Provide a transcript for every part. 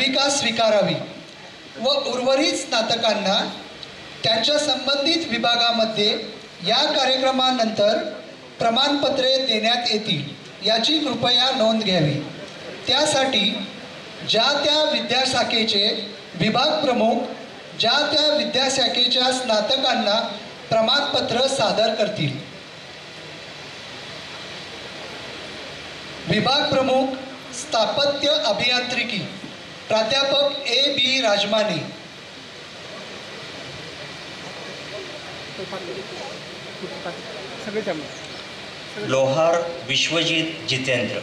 भूमिका स्वीकारावी व उर्वरित स्नातकांना त्यांच्या संबंधित विभागामध्ये या कार्यक्रमानंतर प्रमाणपत्रे देण्यात येतील याची कृपया नोंद घ्यावी. त्यासाठी ज्या त्या विद्याशाखेचे विभाग प्रमुख ज्या त्या विद्याशाखेच्या स्नातकांना प्रमाणपत्र सादर करतील. विभाग प्रमुख स्थापत्य अभियांत्रिकी प्राध्यापक ए बी राजमाने. लोहार विश्वजित जितेंद्र.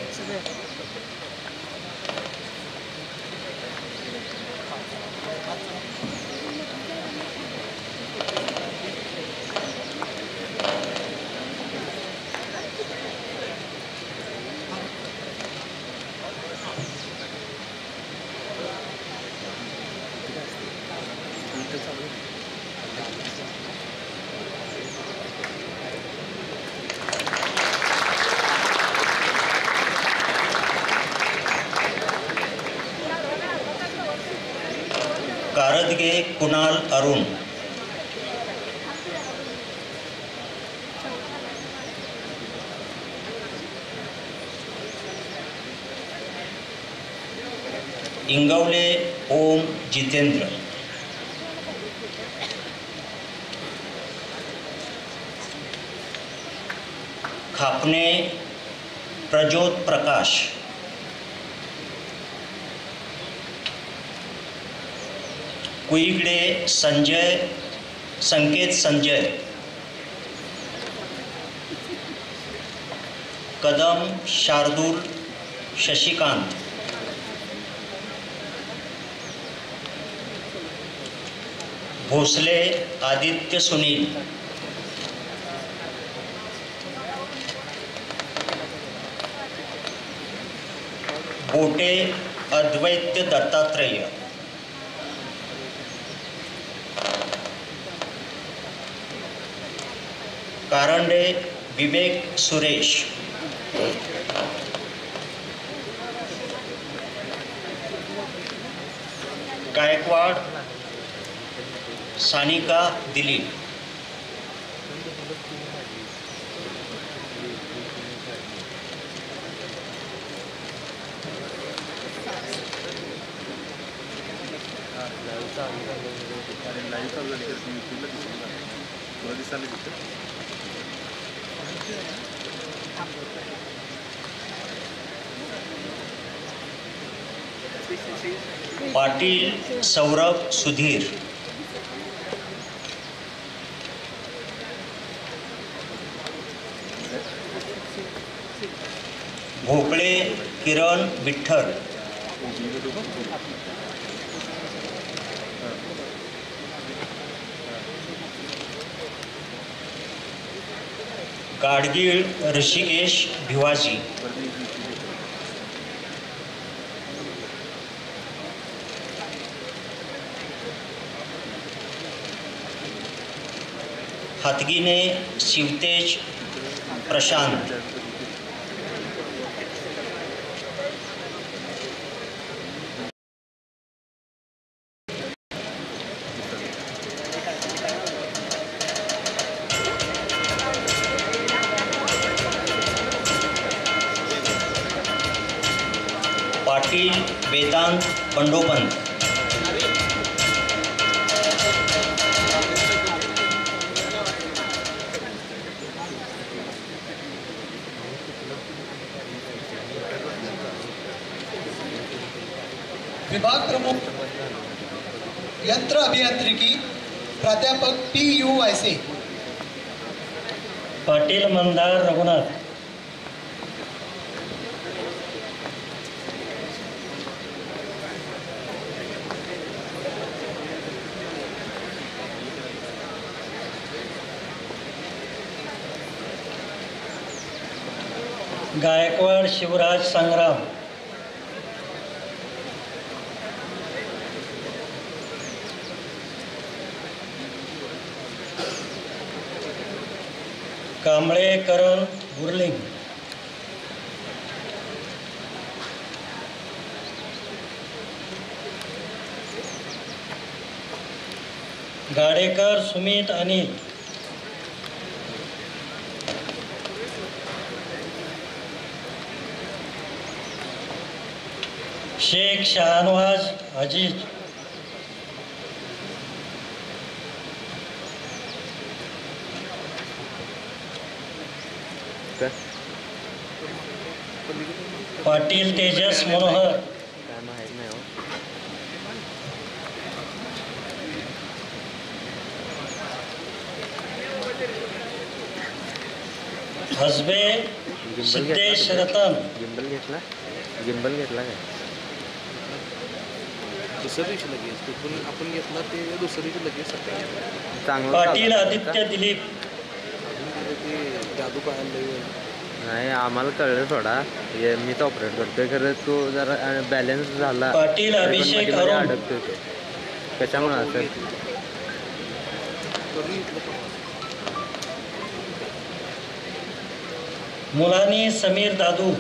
जितेंद्र। खापणे प्रज्योत प्रकाश। कुईगडे संजय संकेत संजय। कदम शार्दूल शशिकांत। भोसले आदित्य सुनील। बोटे अद्वैत दत्तात्रेय। कारंडे विवेक सुरेश। गायकवाड दिसायला तिथं पाटील सौरभ सुधीर। किरण विठ्ठल। गाडगीळ ऋषिकेश भिवाजी। हातगिने शिवतेज प्रशांत। वेदांत विभाग प्रमुख यंत्र अभियांत्रिकी प्राध्यापक पी यू वायसे। पाटील मंदार रघुनाथ। शिवराज संग्राम. कांबळेकरण बुर्लिंग गाडेकर सुमित अनिल. शेख शाहनवाज अजीज. पाटील तेजस मनोहर. काय नाही हो हसबे सिद्धेश रतन. गिंबल घेतला? गिंबल घेतला काय? दुसऱ्या दिवशी लगेच. ते पण आपण घेतला ते दुसऱ्या दिवशी लगेच सकाळी. चांगलं पाटील. आदित्य दिलीप. अजून तिथे ते जादू पाहायला. नाही आम्हाला कळलं थोडा. हे मीच ऑपरेट करतोय खरं तो जरा बॅलन्स झाला. पाटील तरी पण अभिषेक अरुण. अडकतोय तो. कशामुळे असं? करून घेतलं परवा. मुलानी समीर दादू.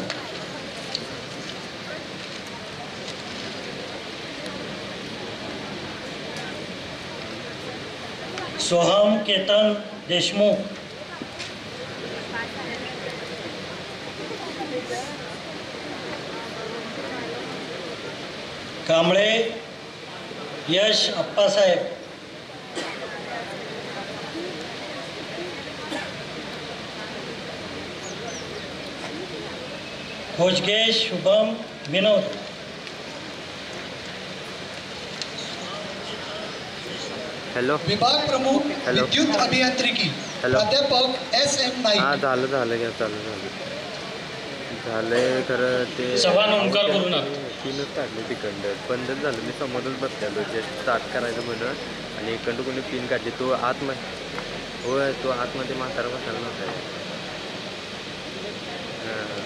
सोहम केतन देशमुख। कांबळे यश अप्पासाहेब खोजगे शुभम विनोद। हॅलो विभाग प्रमुख हॅलो. विद्युत अभियांत्रिकी हॅलो. प्राध्यापक एस एम हा नाईक झालं झालं घ्या चालू झालं झालंय खरं ते चव्हाण ओंकार गुरुनाथ. तीनच काढले तिकडं. बंदच झालं. मी समोरच बसलेलो. जस्ट स्टार्ट करायचं म्हणून. आणि इकडं कोणी पिन काढली. तो आतमध्ये. होय तो आतमध्ये म्हातारा बसायला नव्हता. हां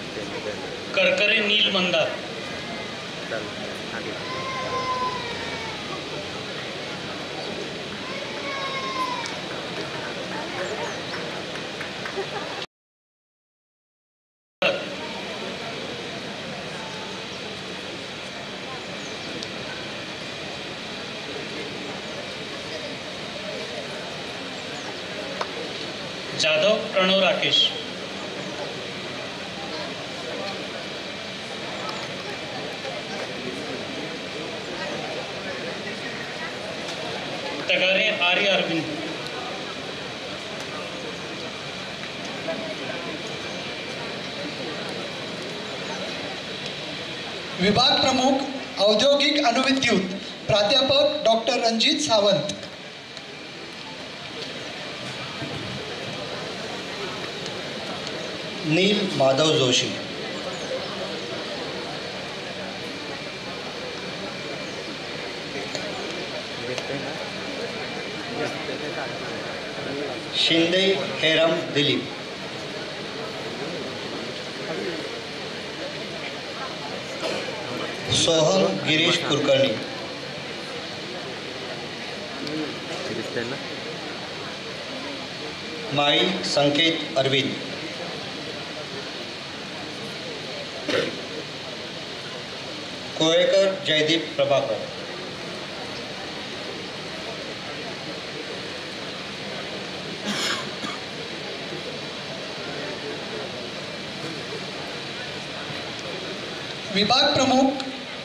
करकरे नील मंदार चालेल आधी जाधव प्रणव राकेश. तगारे आर्य अरविंद. विभाग प्रमुख औद्योगिक अणुविद्युत प्राध्यापक डॉक्टर रणजित सावंत. नील माधव जोशी। घेतोय ना घेतोय ते चालेल. शिंदे हेरम दिलीप। सोहम गिरीश कुलकर्णी। दिसतंय ना माळी संकेत अरविंद। कोळेकर जयदीप प्रभाकर. विभाग प्रमुख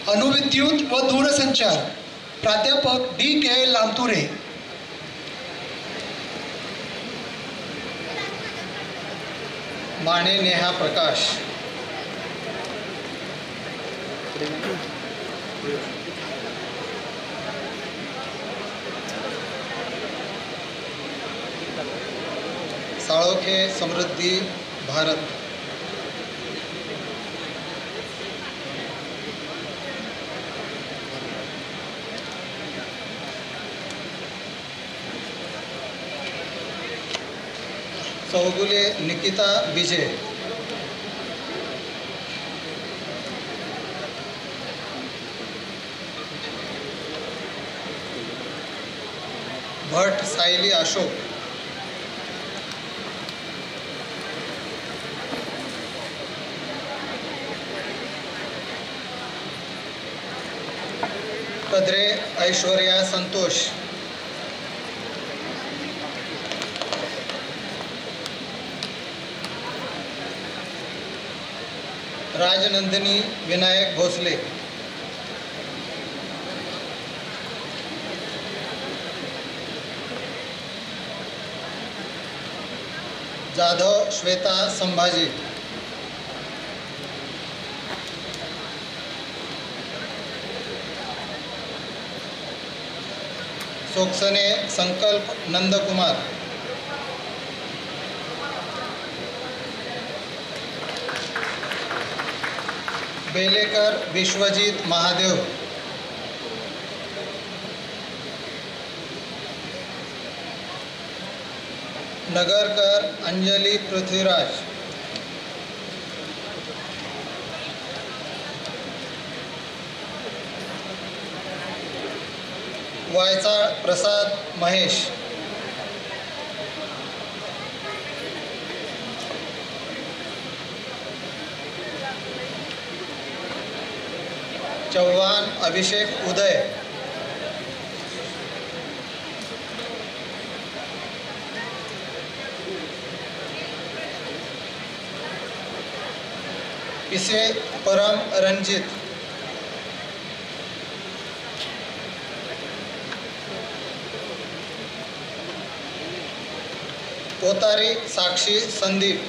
अणुविद्युत व दूरसंचार प्राध्यापक डी के लांतुरे माने नेहा प्रकाश. साळोखे समृद्धी भारत। चौगुले निकिता विजय। भट सायली अशोक. कद्रे ऐश्वर्या संतोष. राजनंदिनी विनायक भोसले. जाधव श्वेता संभाजी। सोक्सने संकल्प नंदकुमार। बेलेकर विश्वजित महादेव। नगरकर अंजली पृथ्वीराज. वायचा प्रसाद महेश. चव्हाण अभिषेक उदय. पिसे परम रणजित कोतारी साक्षी संदीप।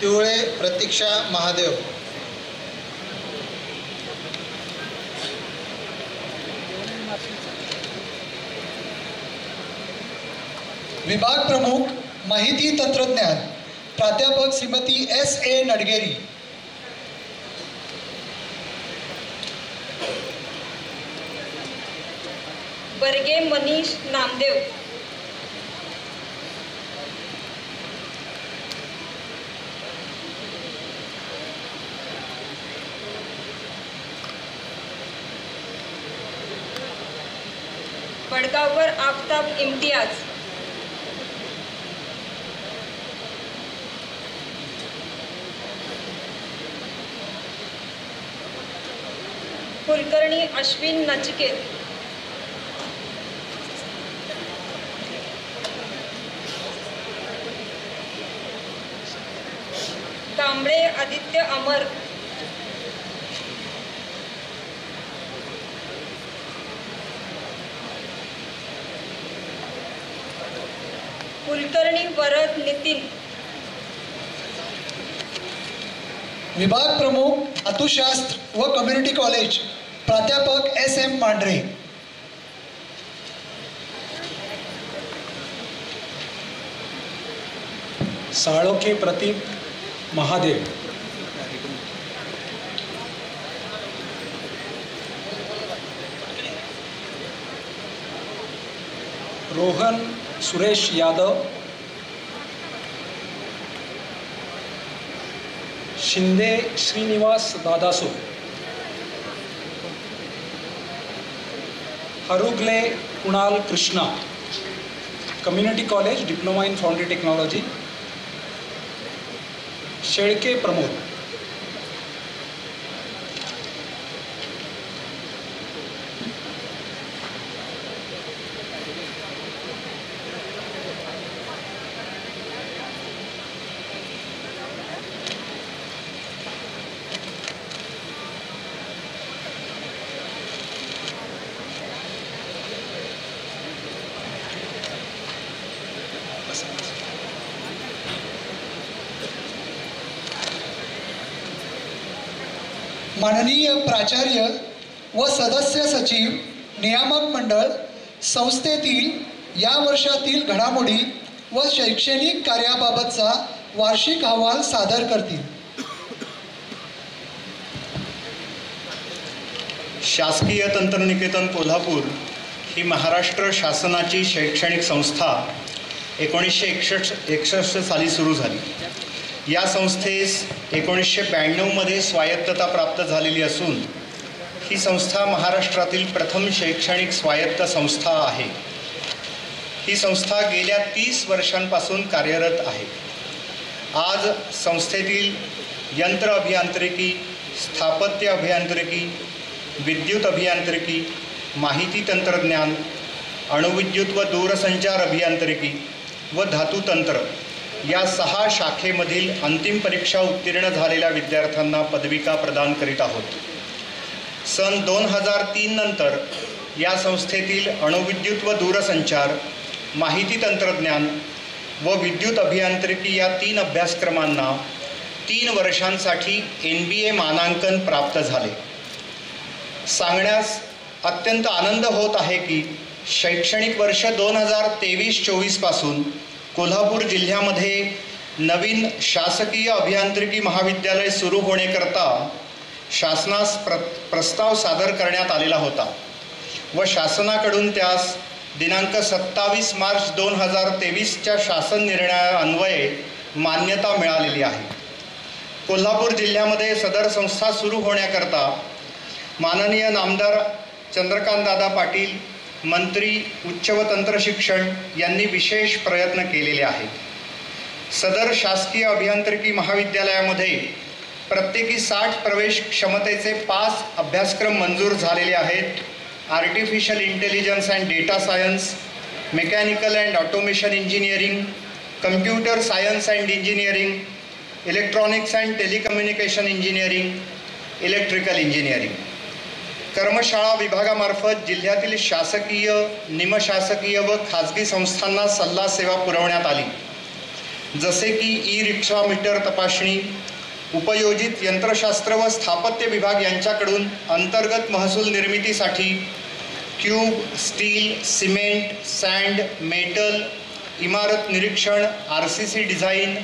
तिवळे प्रतीक्षा महादेव। विभाग प्रमुख माहिती तंत्रज्ञान प्राध्यापक श्रीमती एस ए नडगेरी. बर्गे मनीष नामदेव. बडगावकर आफताब इम्तियाज कुलकर्णी अश्विन नचिकेत कांबळे आदित्य अमर. कुलकर्णी वरद नितीन. विभाग प्रमुख अतुशास्त्र व कम्युनिटी कॉलेज प्राध्यापक S M Mandhare Salokhe Pratip Mahadev. Rohan Suresh Yadav. Shinde Shrinivas Dadaso. Arugale Kunal Krishna community college diploma in foundry technology Shelke Pramod. माननीय प्राचार्य व सदस्य सचिव नियामक मंडळ संस्थेतील या वर्षातील घडामोडी व शैक्षणिक कार्याबाबतचा वार्षिक अहवाल सादर करतील. शासकीय तंत्रनिकेतन कोल्हापूर ही महाराष्ट्र शासनाची शैक्षणिक संस्था एकोणीसशे एकसष्ट एकसष्ट साली सुरू झाली. या संस्थेस एकोणीसशे ब्याण्णवमध्ये स्वायत्तता प्राप्त झालेली असून ही संस्था महाराष्ट्रातील प्रथम शैक्षणिक स्वायत्त संस्था आहे. ही संस्था गेल्या तीस वर्षांपासून कार्यरत आहे. आज संस्थेतील यंत्र अभियांत्रिकी स्थापत्य अभियांत्रिकी विद्युत अभियांत्रिकी माहिती तंत्रज्ञान अणुविद्युत व दूरसंचार अभियांत्रिकी व धातुतंत्र या सहा शाखेमधील अंतिम परीक्षा उत्तीर्ण झालेल्या विद्यार्थ्यांना पदविका प्रदान करीत आहोत. सन दोन हजार तीन नंतर या संस्थेतील अणुविद्युत व दूरसंचार माहिती तंत्रज्ञान व विद्युत अभियांत्रिकी या तीन अभ्यासक्रमांना तीन वर्षांसाठी एन बी ए मानांकन प्राप्त झाले. सांगण्यास अत्यंत आनंद होत आहे की शैक्षणिक वर्ष दोन हजार तेवीस चोवीसपासून कोल्हापूर जिल्ह्यामध्ये नवीन शासकीय अभियांत्रिकी महाविद्यालय सुरू होण्याकरता शासनास प्र प्रस्ताव सादर करण्यात आलेला होता व शासनाकडून त्यास दिनांक सत्तावीस मार्च दोन हजार तेवीसच्या शासन निर्णयान्वये मान्यता मिळालेली आहे. कोल्हापूर जिल्ह्यामध्ये सदर संस्था सुरू होण्याकरता माननीय नामदार चंद्रकांतदादा पाटील मंत्री उच्च व तंत्र शिक्षण यांनी विशेष प्रयत्न केलेले आहेत. सदर शासकीय अभियांत्रिकी महाविद्यालयामध्ये प्रत्येकी साठ प्रवेश क्षमतेचे पाच अभ्यासक्रम मंजूर झालेले आहेत. Artificial intelligence and data science mechanical and automation engineering computer science and engineering electronics and telecommunication engineering electrical engineering कर्मशाळा विभागामार्फत जिल्ह्यातील शासकीय निमशासकीय व खाजगी संस्थांना सल्ला सेवा पुरवण्यात आली. जसे की ई रिक्षा मीटर तपासणी उपयोजित यंत्रशास्त्र व स्थापत्य विभाग यांच्याकडून अंतर्गत महसूल निर्मितीसाठी cube steel cement sand metal इमारत निरीक्षण आर सी सी डिझाईन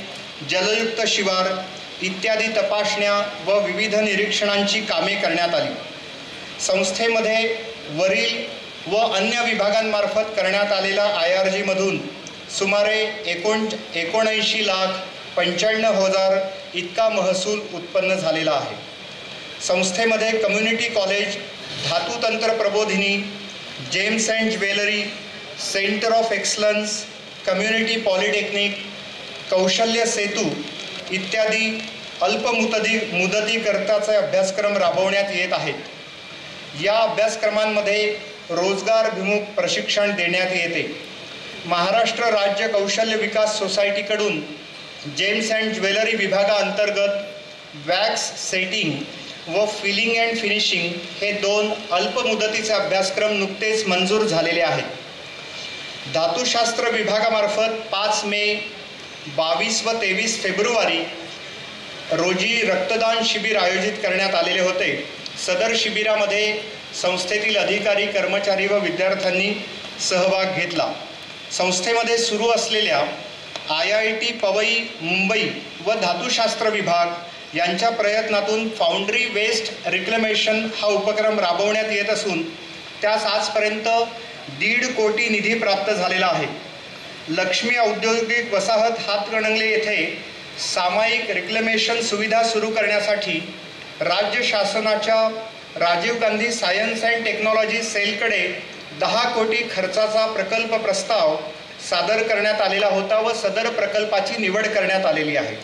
जलयुक्त शिवार इत्यादी तपासण्या व विविध निरीक्षणांची कामे करण्यात आली. संस्थेमध्ये वरील व अन्य विभागांमार्फत करण्यात आलेल्या आय आर जीमधून सुमारे एकोण एकोणऐंशी लाख पंच्याण्णव हजार इतका महसूल उत्पन्न झालेला आहे. संस्थेमध्ये community college धातुतंत्र Prabodhini gems and jewellery centre of excellence community polytechnic कौशल्य सेतू इत्यादी अल्पमुदती मुदतीकरताचे अभ्यासक्रम राबवण्यात येत आहेत. या अभ्यासक्रमांमध्ये रोजगारभिमुख प्रशिक्षण देण्यात येते. महाराष्ट्र राज्य कौशल्य विकास सोसायटीकडून जेम्स अँड ज्वेलरी विभागाअंतर्गत वॅक्स सेटिंग व फिलिंग अँड फिनिशिंग हे दोन अल्पमुदतीचे अभ्यासक्रम नुकतेच मंजूर झालेले आहेत. धातुशास्त्र विभागामार्फत पाच मे बावीस व तेवीस फेब्रुवारी रोजी रक्तदान शिबिर आयोजित करण्यात आलेले होते. सदर शिबिरामध्ये संस्थेतील अधिकारी कर्मचारी व विद्यार्थ्यांनी सहभाग घेतला. संस्थेमध्ये सुरू असलेल्या I I T Powai Mumbai व धातुशास्त्र विभाग यांच्या प्रयत्नातून फाउंड्री वेस्ट रिक्लेमेशन हा उपक्रम राबवण्यात येत असून त्यास आजपर्यंत दीड कोटी निधी प्राप्त झालेला आहे. लक्ष्मी औद्योगिक वसाहत हातकणंगले येथे सामायिक रिक्लेमेशन सुविधा सुरू करण्यासाठी राज्य शासनाच्या Rajiv Gandhi science and technology सेलकडे दहा कोटी खर्चाचा प्रकल्प प्रस्ताव सादर करण्यात आलेला होता व सदर प्रकल्पाची निवड करण्यात आलेली आहे.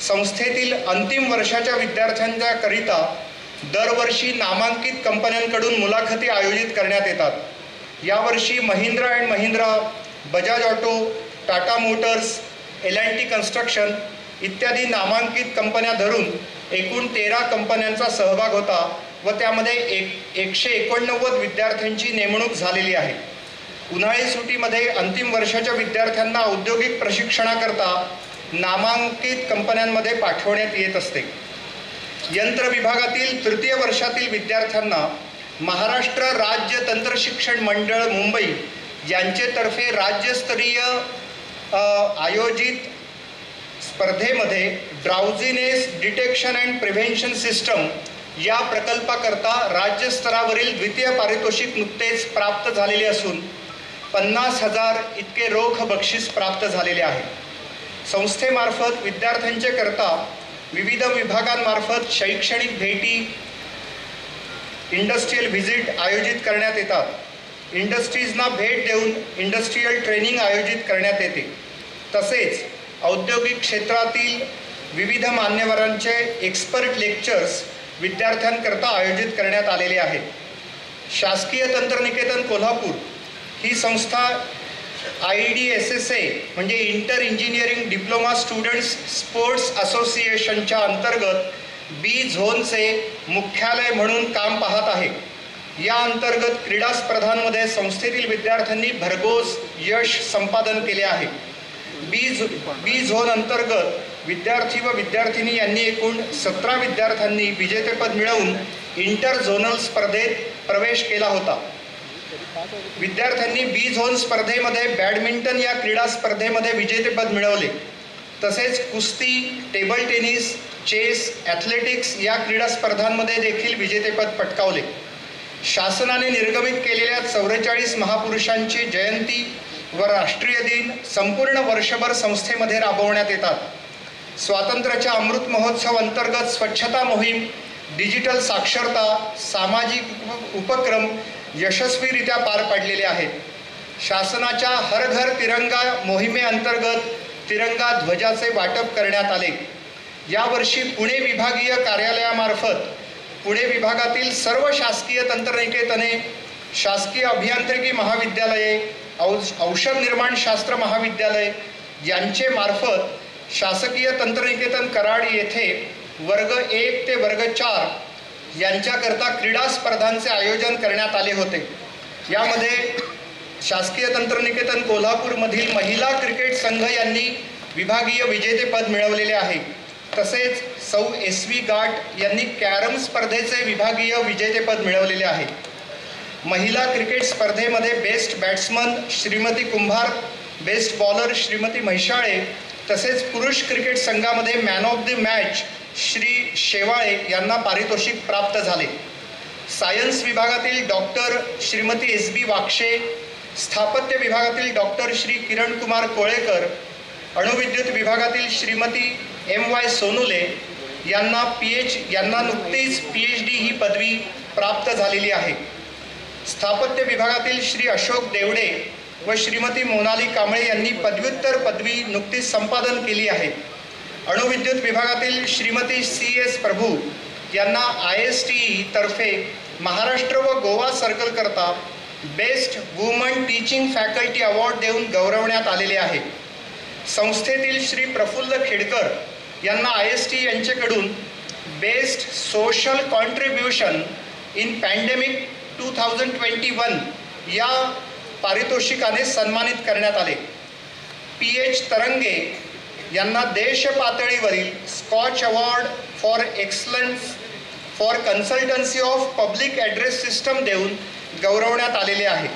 संस्थेतील अंतिम वर्षाच्या विद्यार्थ्यांच्याकरिता दरवर्षी नामांकित कंपन्यांकडून मुलाखती आयोजित करण्यात येतात. यावर्षी Mahindra and Mahindra Bajaj auto Tata motors L and T construction इत्यादी नामांकित कंपन्या धरून एकूण तेरा कंपन्यांचा सहभाग होता व त्यामध्ये एक एकशे एकोणनव्वद विद्यार्थ्यांची नेमणूक झालेली आहे. उन्हाळी सुटीमध्ये अंतिम वर्षाच्या विद्यार्थ्यांना औद्योगिक प्रशिक्षणाकरता नामांकित कंपन्यांमध्ये पाठवण्यात येत असते. यंत्र विभागातील तृतीय वर्षातील विद्यार्थ्यांना महाराष्ट्र राज्य तंत्रशिक्षण मंडळ मुंबई यांचेतर्फे राज्यस्तरीय आयोजित स्पर्धेमध्ये drowsiness detection and prevention system या प्रकल्पाकरता राज्यस्तरावरील द्वितीय पारितोषिक नुकतेच प्राप्त झालेले असून पन्नास हजार इतके रोख बक्षीस प्राप्त झालेले आहे. संस्थेमार्फत विद्यार्थ्यांचे करता विविध विभागांमार्फत शैक्षणिक भेटी इंडस्ट्रीयल व्हिजिट आयोजित करण्यात येतात. इंडस्ट्रीजना भेट देऊन इंडस्ट्रीयल ट्रेनिंग आयोजित करण्यात येते. तसेच औद्योगिक क्षेत्रातील विविध मान्यवरांचे एक्सपर्ट लेक्चर्स विद्यार्थ्यांकरता आयोजित करण्यात आलेले आहेत. शासकीय तंत्रनिकेतन कोल्हापूर ही संस्था I D S S A म्हणजे inter engineering diploma students sports असोसिएशनच्या अंतर्गत बी झोनचे मुख्यालय म्हणून काम पाहत आहे. या अंतर्गत क्रीडा स्पर्धांमध्ये संस्थेतील विद्यार्थ्यांनी भरघोस यश संपादन केले आहे. बी झो बी झोन अंतर्गत विद्यार्थी व विद्यार्थिनी यांनी एकूण सतरा विद्यार्थ्यांनी विजेतेपद मिळवून इंटर झोनल स्पर्धेत प्रवेश केला होता. विद्यार्थ्यांनी बी झोन स्पर्धेमध्ये बॅडमिंटन या क्रीडा स्पर्धेमध्ये विजेतेपद मिळवले. तसेच कुस्ती टेबल टेनिस चेस ॲथलेटिक्स या क्रीडा स्पर्धांमध्ये देखील विजेतेपद पटकावले. शासनाने निर्गमित केलेल्या चौवेचाळीस महापुरुषांची जयंती व राष्ट्रीय दिन संपूर्ण वर्षभर संस्थेमध्ये राबवण्यात येतात. स्वातंत्र्याच्या अमृत महोत्सव अंतर्गत स्वच्छता मोहीम डिजिटल साक्षरता सामाजिक उपक्रम यशस्वीरित्या पार पाडलेले आहेत. शासनाच्या हर घर तिरंगा मोहिमेअंतर्गत तिरंगा ध्वजाचे वाटप करण्यात आले. यावर्षी पुणे विभागीय कार्यालयामार्फत पुणे विभागातील सर्व शासकीय तंत्रनिकेतने शासकीय अभियांत्रिकी महाविद्यालये औष औषध निर्माण शास्त्र महाविद्यालय यांचे मार्फत शासकीय तंत्रनिकेतन कराड येथे वर्ग एक ते वर्ग चार यांच्याकरता क्रीडा स्पर्धांचे आयोजन करण्यात आले होते. यामध्ये शासकीय तंत्रनिकेतन कोल्हापूरमधील महिला क्रिकेट संघ यांनी विभागीय विजेतेपद मिळवलेले आहे. तसेच सौ एस व्ही गाट यांनी कॅरम स्पर्धेचे विभागीय विजेतेपद मिळवलेले आहे. महिला क्रिकेट स्पर्धेमध्ये best batsman Shrimati Kumbhar best bowler Shrimati Mhaishale तसेच पुरुष क्रिकेट संघामध्ये man of the match Shri Shewale यांना पारितोषिक प्राप्त झाले. सायन्स विभागातील doctor Shrimati S B Wakshe स्थापत्य विभागातील डॉक्टर श्री किरण कुमार कोळेकर अणुविद्युत विभागातील श्रीमती एम वाय सोनुले यांना पी एच यांना नुकतीच पी एच डी ही पदवी प्राप्त झालेली आहे. स्थापत्य विभागातील श्री अशोक देवडे व श्रीमती मोनाली कांबळे यांनी पदव्युत्तर पदवी नुकतीच संपादन केली आहे. अणुविद्युत विभागातील श्रीमती सी एस प्रभू यांना आय एस टी तर्फे महाराष्ट्र व गोवा सर्कल करता best woman teaching faculty award देऊन गौरवण्यात आलेले आहे. संस्थेतील श्री प्रफुल्ल खेडकर यांना आय एस टी यांच्याकडून best social contribution in pandemic two thousand twenty one या पारितोषिकाने सन्मानित करण्यात आले. पी एच तरंगे यांना देश पातळीवरील Skoch award for excellence for consultancy of public address system देऊन गौरवण्यात आलेले आहे.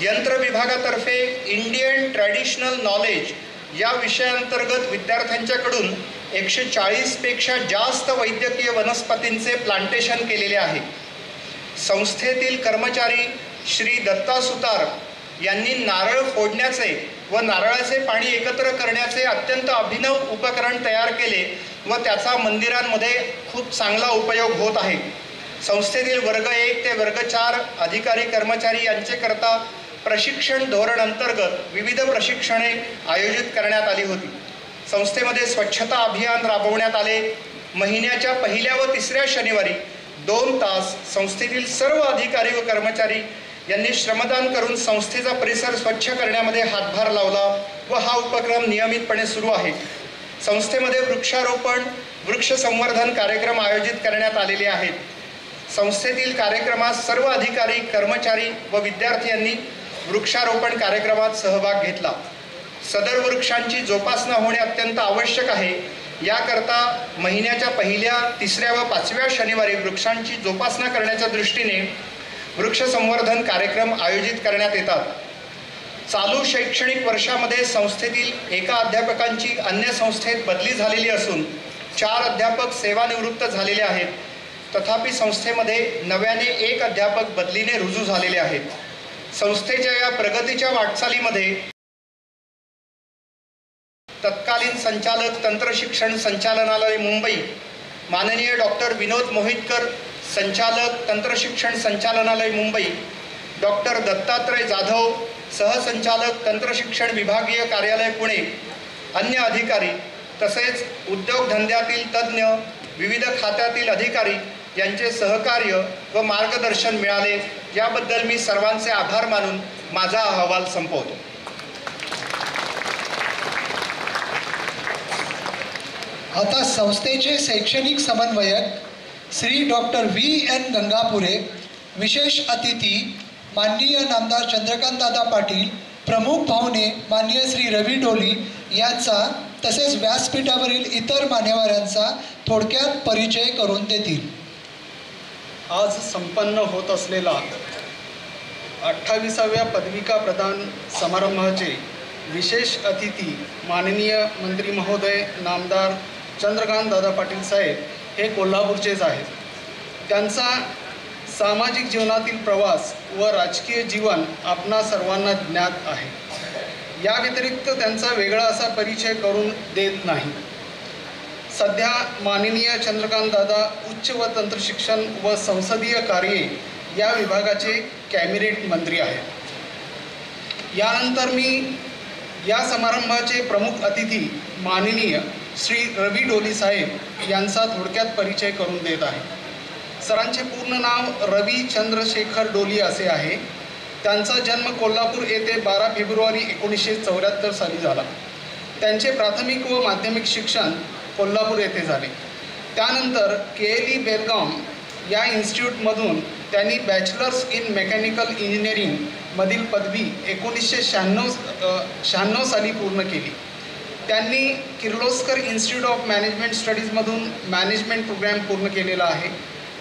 यंत्र विभागातर्फे इंडियन ट्रॅडिशनल नॉलेज या विषयांतर्गत विद्यार्थ्यांच्याकडून एकशे चाळीसपेक्षा जास्त वैद्यकीय वनस्पतींचे प्लांटेशन केलेले आहे. संस्थेतील कर्मचारी श्री दत्ता सुतार यांनी नारळ फोडण्याचे व नारळाचे पाणी एकत्र करण्याचे अत्यंत अभिनव उपकरण तयार केले व त्याचा मंदिरांमध्ये खूप चांगला उपयोग होत आहे. संस्थेतील वर्ग एक ते वर्ग चार अधिकारी कर्मचारी यांचेकरता प्रशिक्षण धोरण अंतर्गत विविध प्रशिक्षणे आयोजित करण्यात आली होती. संस्थेमध्ये स्वच्छता अभियान राबवण्यात आले. महिन्याच्या पहिल्या व तिसऱ्या शनिवारी दोन तास संस्थेतील सर्व अधिकारी व कर्मचारी यांनी श्रमदान करून संस्थेचा परिसर स्वच्छ करण्यामध्ये हातभार लावला व हा उपक्रम नियमितपणे सुरू आहे. संस्थेमध्ये वृक्षारोपण वृक्ष संवर्धन कार्यक्रम आयोजित करण्यात आलेले आहेत. संस्थेतील कार्यक्रमात सर्व अधिकारी कर्मचारी व विद्यार्थी यांनी वृक्षारोपण कार्यक्रमात सहभाग घेतला. सदर वृक्षांची जोपासना होणे अत्यंत आवश्यक आहे. याकरता महिन्याच्या पहिल्या तिसऱ्या व पाचव्या शनिवारी वृक्षांची जोपासना करण्याच्या दृष्टीने वृक्ष संवर्धन कार्यक्रम आयोजित करण्यात येतात. चालू शैक्षणिक वर्षामध्ये संस्थेतील एका अध्यापकांची अन्य संस्थेत बदली झालेली असून चार अध्यापक सेवानिवृत्त झालेले आहेत. तथापि संस्थेमध्ये नव्याने एक अध्यापक बदलीने रुजू झालेले आहेत. संस्थेच्या या प्रगतीच्या वाटचालीमध्ये तत्कालीन संचालक तंत्रशिक्षण संचालनालय मुंबई. माननीय डॉक्टर विनोद मोहितकर संचालक तंत्रशिक्षण संचालनालय मुंबई. डॉक्टर दत्तात्रय जाधव सहसंचालक तंत्रशिक्षण विभागीय कार्यालय पुणे. अन्य अधिकारी तसेच उद्योगधंद्यातील तज्ज्ञ विविध खात्यातील अधिकारी यांचे सहकार्य व मार्गदर्शन मिळाले. याबद्दल मी सर्वांचे आभार मानून माझा अहवाल संपवतो. आता संस्थेचे शैक्षणिक समन्वयक Shri doctor V N Gangapure विशेष अतिथी माननीय नामदार चंद्रकांतदादा पाटील प्रमुख पाहुणे माननीय श्री रवी डोली यांचा तसेच व्यासपीठावरील इतर मान्यवरांचा थोडक्यात परिचय करून देतील. आज संपन्न होत असलेला अठ्ठावीसाव्या पदविका प्रदान समारंभाचे विशेष अतिथी माननीय मंत्री महोदय नामदार चंद्रकांत दादा पाटील साहेब हे कोल्हापूरचेच आहेत. त्यांचा सामाजिक जीवनातील प्रवास व राजकीय जीवन आपणा सर्वांना ज्ञात आहे. या व्यतिरिक्त त्यांचा वेगळा असा परिचय करून देत नाही. सध्या माननीय चंद्रकांत दादा उच्च व तंत्रशिक्षण व संसदीय कार्ये या विभागाचे कॅबिनेट मंत्री आहेत. यानंतर मी या समारंभाचे प्रमुख अतिथी माननीय श्री रवी डोली साहेब यांचा थोडक्यात परिचय करून देत आहे. सरांचे पूर्ण नाव रवी चंद्रशेखर डोली असे आहे. त्यांचा जन्म कोल्हापूर येथे बारा फेब्रुवारी एकोणीसशे चौऱ्याहत्तर साली झाला. त्यांचे प्राथमिक व माध्यमिक शिक्षण कोल्हापूर येथे झाले. त्यानंतर के एल ई बेलगाम या इन्स्टिट्यूटमधून त्यांनी बॅचलर्स इन मेकॅनिकल इंजिनिअरिंगमधील पदवी एकोणीसशे शहाण्णव शहाण्णव साली पूर्ण केली. त्यांनी किर्लोस्कर इन्स्टिट्यूट ऑफ मॅनेजमेंट स्टडीजमधून मॅनेजमेंट प्रोग्रॅम पूर्ण केलेला आहे.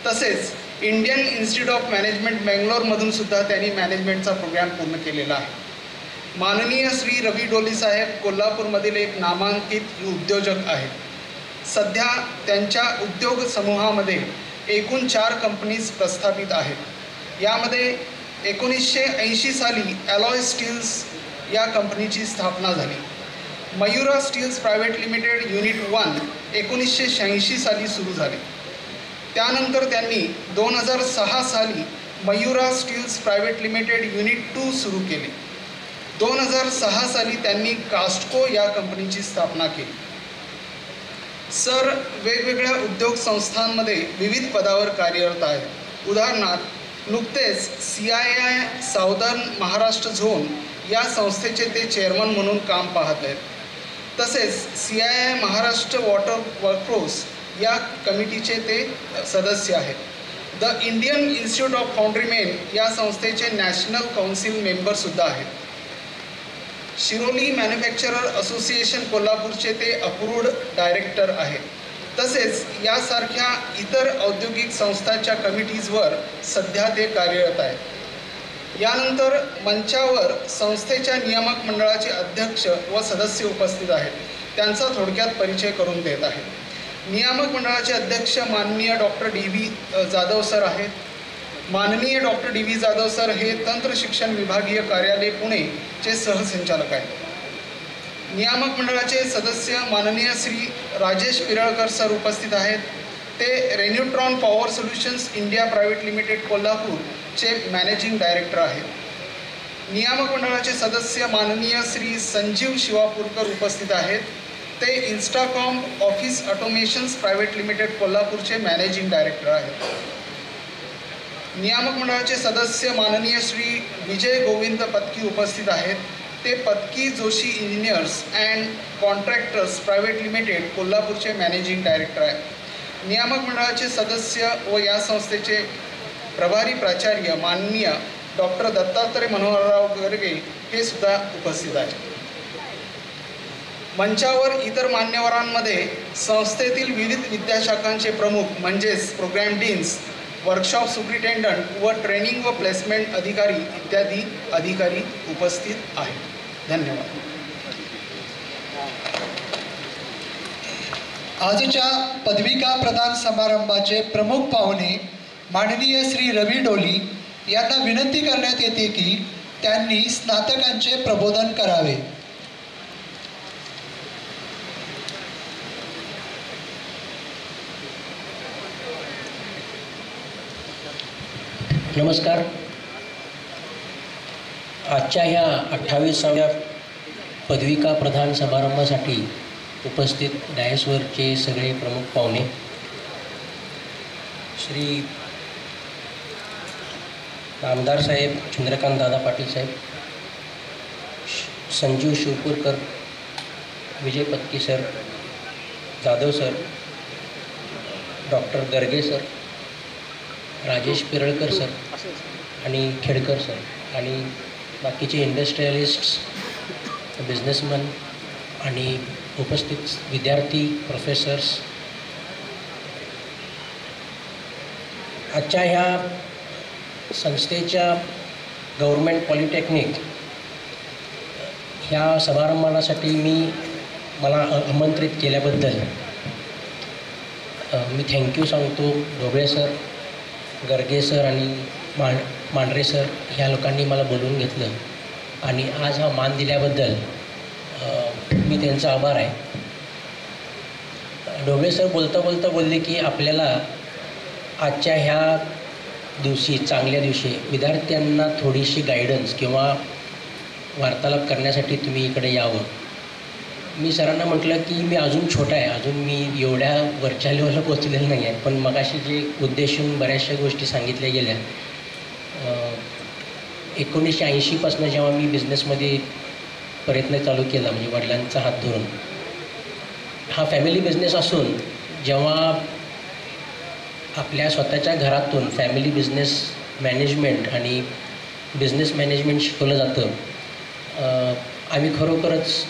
तसेच इंडियन इन्स्टिट्यूट ऑफ मॅनेजमेंट बँगलोरमधून सुद्धा त्यांनी मॅनेजमेंटचा प्रोग्रॅम पूर्ण केलेला आहे. माननीय श्री रवी डोली साहेब कोल्हापूरमधील एक नामांकित उद्योजक आहेत. सध्या त्यांच्या उद्योग समूहामध्ये एकूण चार कंपनीज प्रस्थापित आहेत. यामध्ये एकोणीसशे ऐंशी साली ॲलॉय स्टील्स या कंपनीची स्थापना झाली. Mayura steels private limited unit one एकोणीसशे शहाऐंशी साली सुरू झाले. त्यानंतर त्यांनी दोन हजार सहा साली Mayura steels private limited unit two सुरू केले. दोन हजार सहा साली त्यांनी कास्टको या कंपनीची स्थापना केली. सर वेगवेगळ्या उद्योग संस्थांमध्ये विविध पदावर कार्यरत आहेत. उदाहरणार्थ नुकतेच C I I southern Maharashtra zone या संस्थेचे ते चेअरमन म्हणून काम पाहत आहेत. तसेच C I I Maharashtra water workforce या कमिटीचे ते सदस्य आहेत. The Indian institute of foundrymen या संस्थेचे नॅशनल काउन्सिल मेंबरसुद्धा आहेत. शिरोली मॅन्युफॅक्चरर असोसिएशन कोल्हापूरचे ते अप्रूव्ड डायरेक्टर आहेत. तसेच यासारख्या इतर औद्योगिक संस्थांच्या कमिटीजवर सध्या ते कार्यरत आहेत. यानंतर मंचावर संस्थेच्या नियामक मंडळाचे अध्यक्ष व सदस्य उपस्थित आहेत. त्यांचा थोडक्यात परिचय करून देत आहे. नियामक मंडळाचे अध्यक्ष माननीय doctor D. V. Jadhav sir आहेत. माननीय doctor D. V. Jadhav sir हे तंत्र शिक्षण विभागीय कार्यालय पुणेचे सहसंचालक आहेत. नियामक मंडळाचे सदस्य माननीय श्री राजेश पिरळकर सर उपस्थित आहेत. ते Renutron power solutions India private limited कोल्हापूरचे मॅनेजिंग डायरेक्टर आहेत. नियामक मंडळाचे सदस्य माननीय श्री संजीव शिवापूरकर उपस्थित आहेत. ते Instacom office automations private limited कोल्हापूरचे मॅनेजिंग डायरेक्टर आहेत. नियामक मंडळाचे सदस्य माननीय श्री विजय गोविंद पत्की उपस्थित आहेत. ते Patki Joshi engineers and contractors private limited कोल्हापूरचे मॅनेजिंग डायरेक्टर आहेत. नियामक मंडळाचे सदस्य व या संस्थेचे प्रभारी प्राचार्य माननीय डॉक्टर दत्तात्रय मनोहरराव गर्गे हे सुद्धा उपस्थित आहेत. मंचावर इतर मान्यवरांमध्ये संस्थेतील विविध विद्याशाखांचे प्रमुख म्हणजेच प्रोग्रॅम डीन्स वर्कशॉप सुप्रिटेंडंट व ट्रेनिंग व प्लेसमेंट अधिकारी इत्यादी अधिकारी उपस्थित आहेत. धन्यवाद. आजच्या पदविका प्रदान समारंभाचे प्रमुख पाहुणे माननीय श्री रवी डोली यांना विनंती करण्यात येते की त्यांनी स्नातकांचे प्रबोधन करावे. नमस्कार. आजच्या ह्या अठ्ठावीसाव्या पदविका प्रधान समारंभासाठी उपस्थित डायसवरचे सगळे प्रमुख पाहुणे. श्री आमदार साहेब चंद्रकांत दादा पाटील साहेब श- Sanjeev Shivpurkar Vijay Patki sir Jadhav sir doctor Garge sir Rajesh Piralkar sir आणि खेडकर सर आणि बाकीचे इंडस्ट्रियलिस्ट्स बिझनेसमन आणि उपस्थित विद्यार्थी प्रोफेसर्स आजच्या ह्या संस्थेच्या गव्हर्मेंट पॉलिटेक्निक ह्या समारंभासाठी मी मला आमंत्रित केल्याबद्दल मी थँक्यू सांगतो. ढोबळे सर गर्गे सर आणि मांड मांढरे सर ह्या लोकांनी मला बोलवून घेतलं. आणि आज हा मान दिल्याबद्दल मी त्यांचा आभार आहे. डोबळे सर बोलता बोलता बोलले की आपल्याला आजच्या ह्या दिवशी चांगल्या दिवशी विद्यार्थ्यांना थोडीशी गायडन्स किंवा वार्तालाप करण्यासाठी तुम्ही इकडे यावं. मी सरांना म्हटलं की मी अजून छोटा आहे अजून मी एवढ्या वरच्या लेवलला पोचलेलं नाही आहे पण मगाशी जे उद्देशून बऱ्याचशा गोष्टी सांगितल्या गेल्या. एकोणीसशे ऐंशीपासून जेव्हा मी बिझनेसमध्ये प्रयत्न चालू केला म्हणजे वडिलांचा हात धरून. हा फॅमिली बिझनेस असून जेव्हा आपल्या स्वतःच्या घरातून फॅमिली बिझनेस मॅनेजमेंट आणि बिझनेस मॅनेजमेंट शिकवलं जातं आम्ही खरोखरच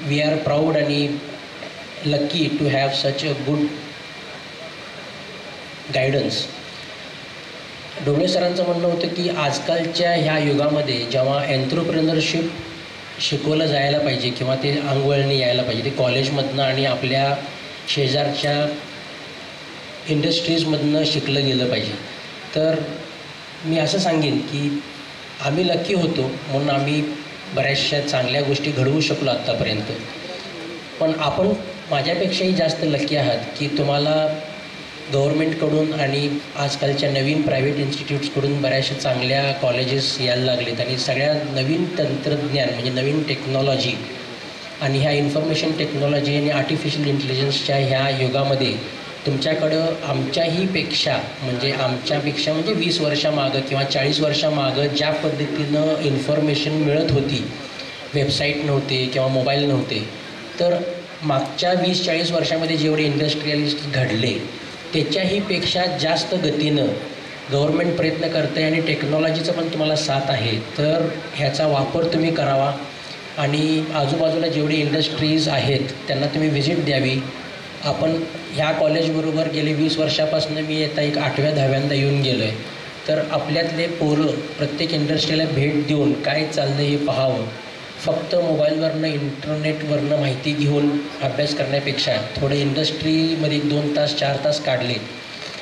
वी आर प्राऊड आणि lucky to have such a good guidance Dongre सरांचं म्हणणं होतं की आजकालच्या ह्या युगामध्ये जेव्हा एन्ट्रप्रेनरशिप शिकवलं जायला पाहिजे किंवा ते अंगवळणी यायला पाहिजे ते कॉलेजमधनं आणि आपल्या शेजारच्या इंडस्ट्रीजमधनं शिकलं गेलं पाहिजे. तर मी असं सांगेन की आम्ही लकी होतो म्हणून आम्ही बऱ्याचशा चांगल्या गोष्टी घडवू शकलो आत्तापर्यंत. पण आपण माझ्यापेक्षाही जास्त लकी आहात की तुम्हाला गव्हर्मेंटकडून आणि आजकालच्या नवीन प्रायव्हेट इन्स्टिट्यूट्सकडून बऱ्याचशा चांगल्या कॉलेजेस यायला लागलेत आणि सगळ्या नवीन तंत्रज्ञान म्हणजे नवीन टेक्नॉलॉजी आणि ह्या इन्फॉर्मेशन टेक्नॉलॉजी आणि आर्टिफिशियल इंटेलिजन्सच्या ह्या युगामध्ये तुमच्याकडं आमच्याहीपेक्षा म्हणजे आमच्यापेक्षा म्हणजे वीस वर्षामागं किंवा चाळीस वर्षामागं ज्या पद्धतीनं इन्फॉर्मेशन मिळत होती वेबसाईट नव्हते किंवा मोबाईल नव्हते तर मागच्या वीस चाळीस वर्षामध्ये जेवढे इंडस्ट्रियलिस्ट घडले त्याच्याही पेक्षा जास्त गतीनं गव्हर्मेंट प्रयत्न करते आणि टेक्नॉलॉजीचं पण तुम्हाला साथ आहे. तर ह्याचा वापर तुम्ही करावा. आणि आजूबाजूला जेवढी इंडस्ट्रीज आहेत त्यांना तुम्ही व्हिजिट द्यावी. आपण ह्या कॉलेजबरोबर गेले वीस वर्षापासून मी येता एक आठव्या दहाव्यांदा येऊन गेलो आहे तर आपल्यातले पोरं प्रत्येक इंडस्ट्रीला भेट देऊन काय चाललं हे पाहावं. फक्त मोबाईलवरनं इंटरनेटवरनं माहिती घेऊन अभ्यास करण्यापेक्षा थोडे इंडस्ट्रीमध्ये दोन तास चार तास काढले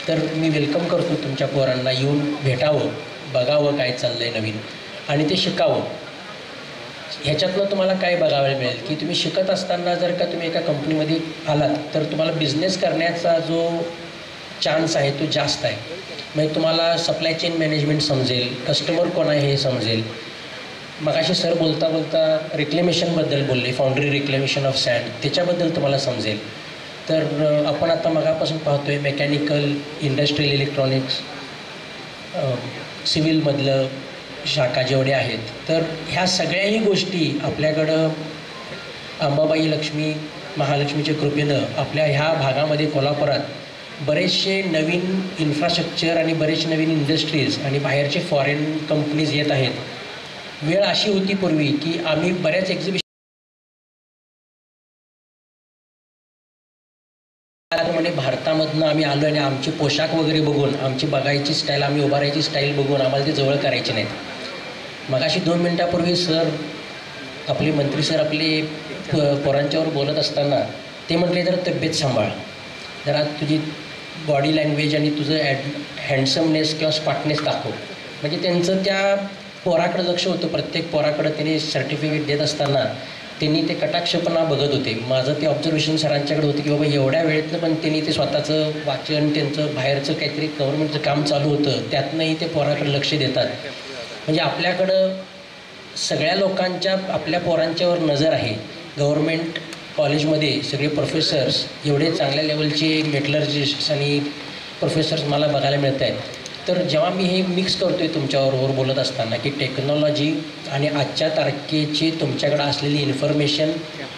तर मी वेलकम करतो तुमच्या पोरांना. येऊन भेटावं बघावं काय चाललं आहे नवीन आणि ते शिकावं. ह्याच्यातनं तुम्हाला काय बघायला मिळेल की तुम्ही शिकत असताना जर का तुम्ही एका कंपनीमध्ये आलात तर तुम्हाला बिझनेस करण्याचा जो चान्स आहे तो जास्त आहे. म्हणजे तुम्हाला सप्लाय चेन मॅनेजमेंट समजेल कस्टमर कोण आहे हे समजेल. मगाशी सर बोलता बोलता रिक्लेमेशनबद्दल बोलले फाउंड्री रिक्लेमेशन ऑफ सँड त्याच्याबद्दल तुम्हाला समजेल. तर आपण आता मगापासून पाहतो आहे मेकॅनिकल इंडस्ट्रियल इलेक्ट्रॉनिक्स सिव्हिलमधलं शाखा जेवढे आहेत. तर ह्या सगळ्याही गोष्टी आपल्याकडं अंबाबाई लक्ष्मी महालक्ष्मीच्या कृपेनं आपल्या ह्या भागामध्ये कोल्हापुरात बरेचसे नवीन इन्फ्रास्ट्रक्चर आणि बरेचसे नवीन इंडस्ट्रीज आणि बाहेरचे फॉरेन कंपनीज येत आहेत. वेळ अशी होती पूर्वी की आम्ही बऱ्याच एक्झिबिशन त्याप्रमाणे भारतामधनं आम्ही आलो आणि आमचे पोशाख वगैरे बघून आमची बघायची स्टाईल आम्ही उभारायची स्टाईल बघून आम्हाला ते जवळ करायचे नाहीत. मगाशी दोन मिनटापूर्वी सर आपले मंत्री सर आपले पोरांच्यावर बोलत असताना ते म्हटले जरा तब्येत सांभाळ. जरा तुझी बॉडी लँग्वेज आणि तुझं ॲड हँडसमनेस किंवा स्मार्टनेस दाखव. म्हणजे त्यांचं त्या पोराकडं लक्ष होतं. प्रत्येक पोराकडं त्यांनी सर्टिफिकेट देत असताना त्यांनी ते कटाक्षपणा बघत होते. माझं ते ऑब्झर्वेशन सरांच्याकडे होतं की बाबा एवढ्या वेळेतनं पण त्यांनी ते स्वतःचं वाचन त्यांचं बाहेरचं काहीतरी गव्हर्नमेंटचं काम चालू होतं. त्यातनंही ते पोराकडे लक्ष देतात. म्हणजे आपल्याकडं सगळ्या लोकांच्या आपल्या पोरांच्यावर नजर आहे. गव्हर्मेंट कॉलेजमध्ये सगळे प्रोफेसर्स एवढे चांगल्या लेवलचे मेटलर्जिस्ट आणि प्रोफेसर्स मला बघायला मिळत आहेत तर जेव्हा मी हे मिक्स करतो आहे तुमच्याबरोबर बोलत असताना की टेक्नॉलॉजी आणि आजच्या तारखेची तुमच्याकडे असलेली इन्फॉर्मेशन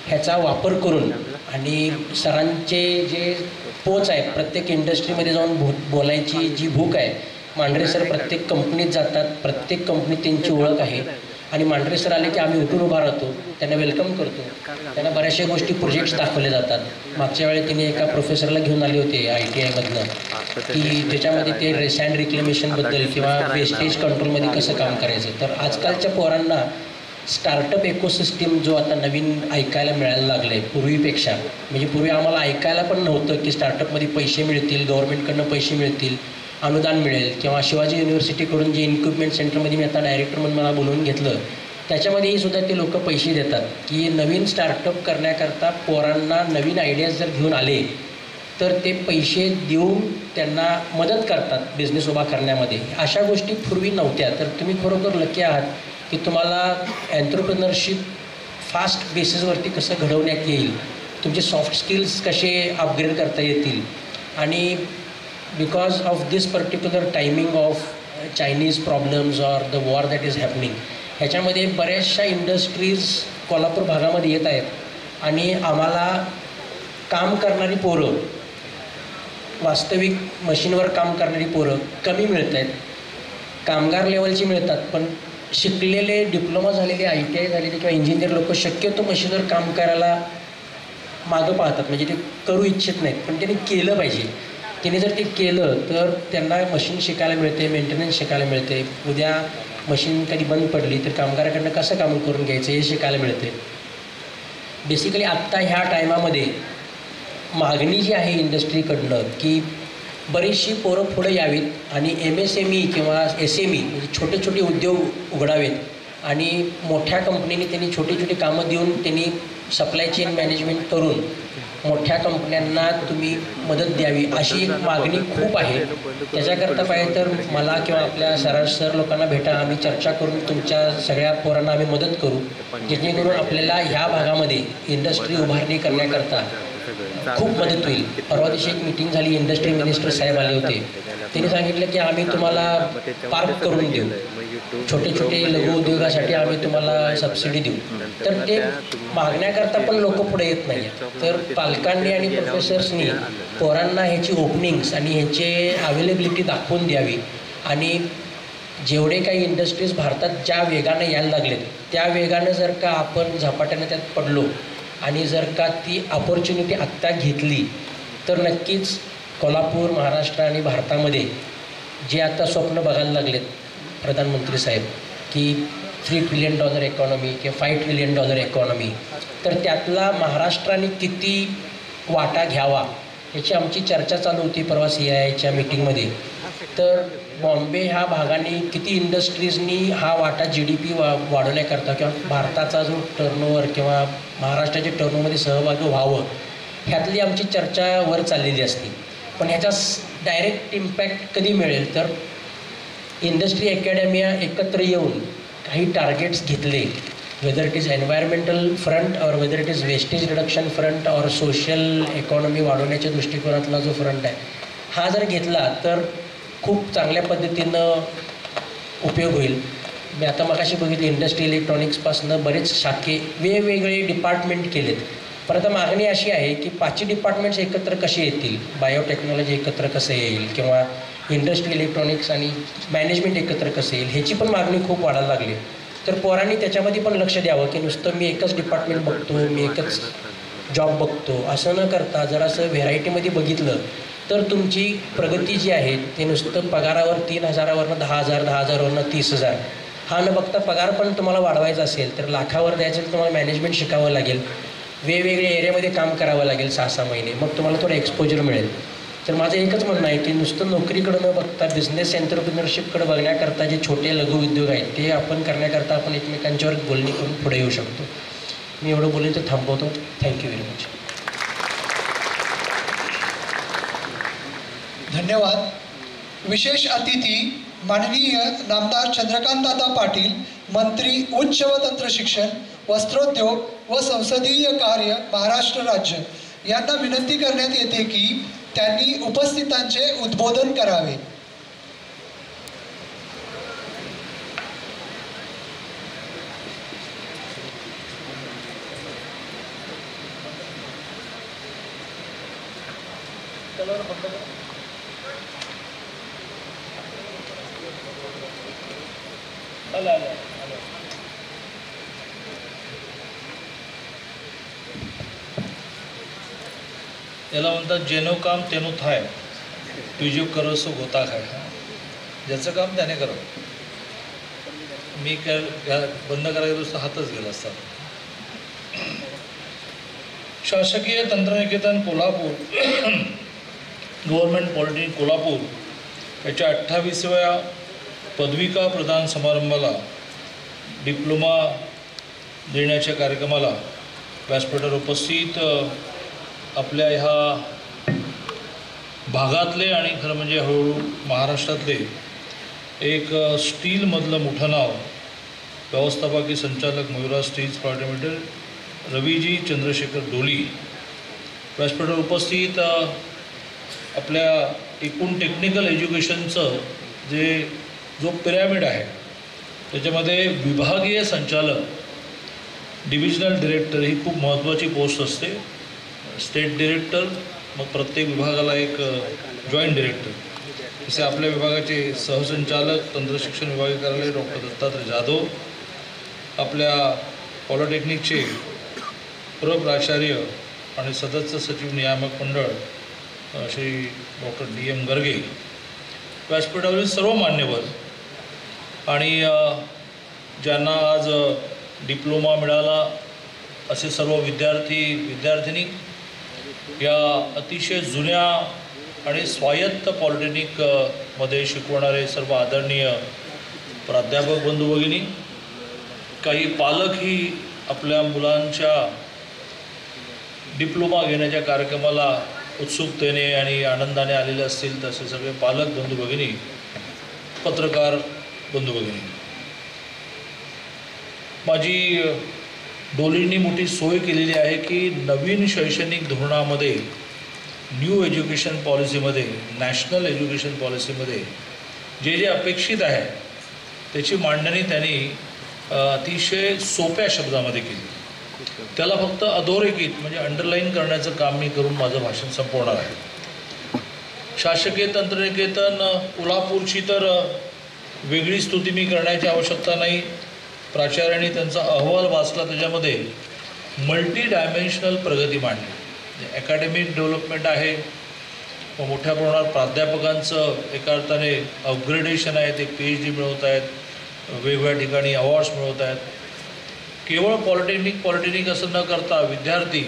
ह्याचा वापर करून आणि सरांचे जे पोच आहे प्रत्येक इंडस्ट्रीमध्ये जाऊन भू बोलायची जी भूक आहे मांढरे सर प्रत्येक कंपनीत जातात प्रत्येक कंपनीत त्यांची ओळख आहे. आणि मांढरे सर आले की आम्ही उठून उभा राहतो. त्यांना वेलकम करतो. त्यांना बऱ्याचशा गोष्टी प्रोजेक्ट्स दाखवले जातात. मागच्या वेळी तिने एका प्रोफेसरला घेऊन आले होते आय टी आयमधनं की त्याच्यामध्ये ते सँड रिक्लेमेशनबद्दल किंवा वेस्टेज कंट्रोलमध्ये कसं काम करायचं. तर आजकालच्या पोरांना स्टार्टअप इकोसिस्टीम जो आता नवीन ऐकायला मिळायला लागलं आहे पूर्वीपेक्षा. म्हणजे पूर्वी आम्हाला ऐकायला पण नव्हतं की स्टार्टअपमध्ये पैसे मिळतील गव्हर्नमेंटकडनं पैसे मिळतील. अनुदान मिळेल किंवा शिवाजी युनिव्हर्सिटीकडून जे इन्क्युपमेंट सेंटरमध्ये मी आता डायरेक्टर म्हणून मला बोलवून घेतलं त्याच्यामध्येही सुद्धा ते लोक पैसे देतात. की नवीन स्टार्टअप करण्याकरता पोरांना नवीन आयडियाज जर घेऊन आले तर ते पैसे देऊन त्यांना मदत करतात बिझनेस उभा करण्यामध्ये. अशा गोष्टी पूर्वी नव्हत्या. तर तुम्ही खरोखर लकी आहात की तुम्हाला एन्टरप्रिनरशिप फास्ट बेसिसवरती कसं घडवण्यात येईल तुमचे सॉफ्ट स्किल्स कसे अपग्रेड करता येतील आणि because of this particular timing of Chinese problems or the war that is happening ह्याच्यामध्ये बऱ्याचशा इंडस्ट्रीज कोल्हापूर भागामध्ये येत आहेत आणि आम्हाला काम करणारी पोरं वास्तविक मशीनवर काम करणारी पोरं कमी मिळत आहेत. कामगार लेवलची मिळतात पण शिकलेले डिप्लोमा झालेले आय टी आय झालेले किंवा इंजिनियर लोक शक्यतो मशीनवर काम करायला मागं पाहतात. म्हणजे ते करू इच्छित नाहीत पण त्यांनी केलं पाहिजे. त्यांनी जर ते केलं तर त्यांना मशीन शिकायला मिळते मेंटेनन्स शिकायला मिळते. उद्या मशीन कधी बंद पडली तर कामगाराकडनं कसं काम करून घ्यायचं हे शिकायला मिळते. बेसिकली आत्ता ह्या टायमामध्ये मागणी जी आहे इंडस्ट्रीकडनं की बरीचशी पोरं पुढं यावीत आणि एम एस एम ई किंवा एस एम ई म्हणजे छोटे छोटे उद्योग उघडावेत आणि मोठ्या कंपनीने त्यांनी छोटी छोटी कामं देऊन त्यांनी सप्लाय चेन मॅनेजमेंट करून मोठ्या कंपन्यांना तुम्ही मदत द्यावी अशी एक मागणी खूप आहे. त्याच्याकरता पाहिजे तर मला किंवा आपल्या सरासर सर लोकांना भेटा आम्ही चर्चा करून तुमच्या सगळ्या पोरांना आम्ही मदत करू जेणेकरून आपल्याला ह्या भागामध्ये इंडस्ट्री उभारणी करण्याकरता खूप मदत होईल. परवा दिवशी एक मिटिंग झाली इंडस्ट्री मिनिस्टर साहेब आले होते. त्यांनी सांगितलं की आम्ही तुम्हाला पार्क करून देऊ. छोटे छोटे लघु उद्योगासाठी आम्ही तुम्हाला सबसिडी देऊ. तर ते मागण्याकरता पण लोक पुढे येत नाही तर पालकांनी आणि प्रोफेसर्सनी पोरांना ह्याची ओपनिंग्स आणि ह्याचे अवेलेबिलिटी दाखवून द्यावी. आणि जेवढे काही इंडस्ट्रीज भारतात ज्या वेगानं यायला लागलेत त्या वेगानं जर का आपण झपाट्यानं त्यात पडलो आणि जर का ती ऑपॉर्च्युनिटी आत्ता घेतली तर नक्कीच कोल्हापूर महाराष्ट्र आणि भारतामध्ये जे आता स्वप्न बघायला लागलेत प्रधानमंत्री साहेब की थ्री ट्रिलियन डॉलर इकॉनॉमी किंवा फाय ट्रिलियन डॉलर इकॉनॉमी तर त्यातला महाराष्ट्राने किती वाटा घ्यावा याची आमची चर्चा चालू होती परवा सी आय आयच्या मिटिंगमध्ये तर बॉम्बे ह्या भागाने किती इंडस्ट्रीजनी हा वाटा जी डी पी वा वाढवण्याकरता किंवा भारताचा जो टर्नओव्हर किंवा महाराष्ट्राच्या टर्नओव्हरमध्ये सहभागी व्हावं ह्यातली आमची चर्चा वर चाललेली असते. पण ह्याचा डायरेक्ट इम्पॅक्ट कधी मिळेल? तर इंडस्ट्री अकॅडमिया एकत्र येऊन काही टार्गेट्स घेतले. Whether it is environmental front और whether it is wastage reduction front और सोशल इकॉनॉमी वाढवण्याच्या दृष्टिकोनातला जो फ्रंट आहे हा जर घेतला तर खूप चांगल्या पद्धतीनं उपयोग होईल. मी आता मगाशी बघितली इंडस्ट्री इलेक्ट्रॉनिक्सपासून बरेच शाखे वेगवेगळे डिपार्टमेंट केलेत. पण आता मागणी अशी आहे की पाचही डिपार्टमेंट्स एकत्र कसे येतील? बायोटेक्नॉलॉजी एकत्र कसं येईल? किंवा इंडस्ट्री इलेक्ट्रॉनिक्स आणि मॅनेजमेंट एकत्र कसं येईल? ह्याची पण मागणी खूप वाढायला लागली. तर पोरांनी त्याच्यामध्ये पण लक्ष द्यावं की नुसतं मी एकच डिपार्टमेंट बघतो मी एकच जॉब बघतो. असं न करता जर असं व्हेरायटीमध्ये बघितलं तर तुमची प्रगती जी आहे ते नुसतं पगारावर तीन हजारावरनं दहा हजार दहा हजारवरनं तीस हजार. हा न बघता पगार पण तुम्हाला वाढवायचा असेल तर लाखावर द्यायचं तर तुम्हाला मॅनेजमेंट शिकावं लागेल. वेगवेगळ्या एरियामध्ये काम करावं लागेल सहा सहा महिने. मग तुम्हाला थोडं एक्सपोजर मिळेल. तर माझं एकच म्हणणं आहे की नुसतं नोकरीकडं न बघता बिझनेस एंटरप्रिनरशिपकडे बघण्याकरता जे छोटे लघु उद्योग आहेत ते आपण करण्याकरता आपण एकमेकांच्यावर बोलणी करून पुढे येऊ शकतो. मी एवढं बोलून तर थांबवतो. थँक्यू व्हेरी मच धन्यवाद. विशेष अतिथी माननीय नामदार चंद्रकांतदादा पाटील मंत्री उच्च व तंत्र शिक्षण वस्त्रोद्योग व संसदीय कार्य महाराष्ट्र राज्य. यांना विनंती करण्यात येते की त्यांनी उपस्थितांचे उद्बोधन करावे. Gracias. याला म्हणतात जेनो काम तेनो थाय. तुझे करसो गोता खाय. ज्याचं काम त्याने करावं मी काय घ्या- बंद करायला नुसतं हातच गेला असता. शासकीय तंत्रनिकेतन कोल्हापूर गव्हर्नमेंट पॉलिटेक्निक कोल्हापूर याच्या अठ्ठावीसव्या पदविका प्रदान समारंभाला डिप्लोमा देण्याच्या कार्यक्रमाला व्यासपीठावर उपस्थित आपल्या ह्या भागातले आणि खरं म्हणजे हळूहळू महाराष्ट्रातले एक स्टीलमधलं मोठं नाव व्यवस्थापकीय संचालक Mayura steels private limited Raviji Chandrashekhar Doli व्यासपीठावर उपस्थित आपल्या एकूण टेक्निकल एज्युकेशनचं जे जो पिरॅमिड आहे त्याच्यामध्ये विभागीय संचालक डिव्हिजनल डिरेक्टर ही खूप महत्त्वाची पोस्ट असते. स्टेट डिरेक्टर मग प्रत्येक विभागाला एक जॉईंट डिरेक्टर जसे आपल्या विभागाचे सहसंचालक तंत्रशिक्षण विभागीय कार्यालय डॉक्टर दत्तात्रय जाधव. आपल्या पॉलिटेक्निकचे प्रप्राचार्य आणि सदस्य सचिव नियामक मंडळ. Shri doctor D M Garge व्यासपीठावरील सर्व मान्यवर. आणि ज्यांना आज डिप्लोमा मिळाला असे सर्व विद्यार्थी विद्यार्थिनी या अतिशय जुन्या आणि स्वायत्त पॉलिटेक्निकमध्ये मध्ये शिकवणारे सर्व आदरणीय प्राध्यापक बंधू भगिनी काही पालकही आपल्या मुलांच्या डिप्लोमा घेण्याच्या कार्यक्रमाला उत्सुकतेने आणि आनंदाने आलेले असतील तसे सगळे पालक बंधू भगिनी पत्रकार बंधू भगिनी. माझी डोलींनी मोठी सोय केलेली आहे की नवीन शैक्षणिक धोरणामध्ये न्यू एज्युकेशन पॉलिसीमध्ये नॅशनल एज्युकेशन पॉलिसीमध्ये जे जे अपेक्षित आहे त्याची मांडणी त्यांनी अतिशय सोप्या शब्दामध्ये केली. त्याला फक्त अधोरेखित म्हणजे अंडरलाईन करण्याचं काम मी करून माझं भाषण संपवणार आहे. शासकीय तंत्रनिकेतन कोल्हापूरची तर वेगळी स्तुती मी करण्याची आवश्यकता नाही. प्राचार्यांनी त्यांचा अहवाल वाचला त्याच्यामध्ये मल्टी डायमेन्शनल प्रगती मांडली. अकॅडमिक डेव्हलपमेंट आहे. मोठ्या प्रमाणात प्राध्यापकांचं एका अर्थाने अपग्रेडेशन आहे ते पी एच डी मिळवत आहेत वेगवेगळ्या ठिकाणी अवॉर्ड्स मिळवत आहेत केवळ पॉलिटेक्निक पॉलिटेक्निक असं न करता विद्यार्थी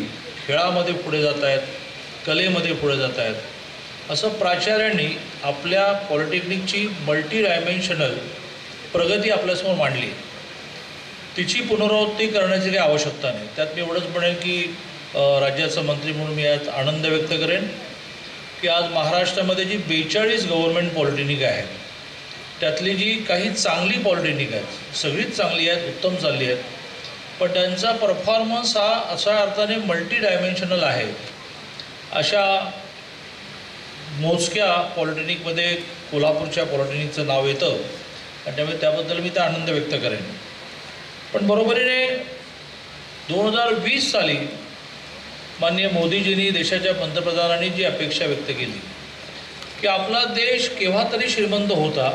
खेळामध्ये पुढे जात आहेत कलेमध्ये पुढे जात आहेत. असं प्राचार्यांनी आपल्या पॉलिटेक्निकची मल्टी डायमेन्शनल प्रगती आपल्यासमोर मांडली. तिची पुनरावृत्ती करण्याची काही आवश्यकता नाही. त्यात मी एवढंच म्हणेन की राज्याचं राज्याचा मंत्री म्हणून मी यात आनंद व्यक्त करेन की आज महाराष्ट्रामध्ये जी बेचाळीस गव्हर्नमेंट पॉलिटेक्निक आहेत त्यातली जी काही चांगली पॉलिटेक्निक आहेत सगळीच चांगली आहेत उत्तम चालली आहेत पण त्यांचा परफॉर्मन्स हा अशा अर्थाने मल्टी डायमेन्शनल आहे. अशा मोजक्या पॉलिटेक्निकमध्ये कोल्हापूरच्या पॉलिटेक्निकचं नाव येतं. आणि त्यामुळे त्याबद्दल मी त्या आनंद व्यक्त करेन. पण बरोबरीने दोन हजार वीस साली माननीय मोदीजींनी देशाच्या पंतप्रधानांनी जी अपेक्षा व्यक्त केली की आपला देश केव्हा तरी श्रीमंत होता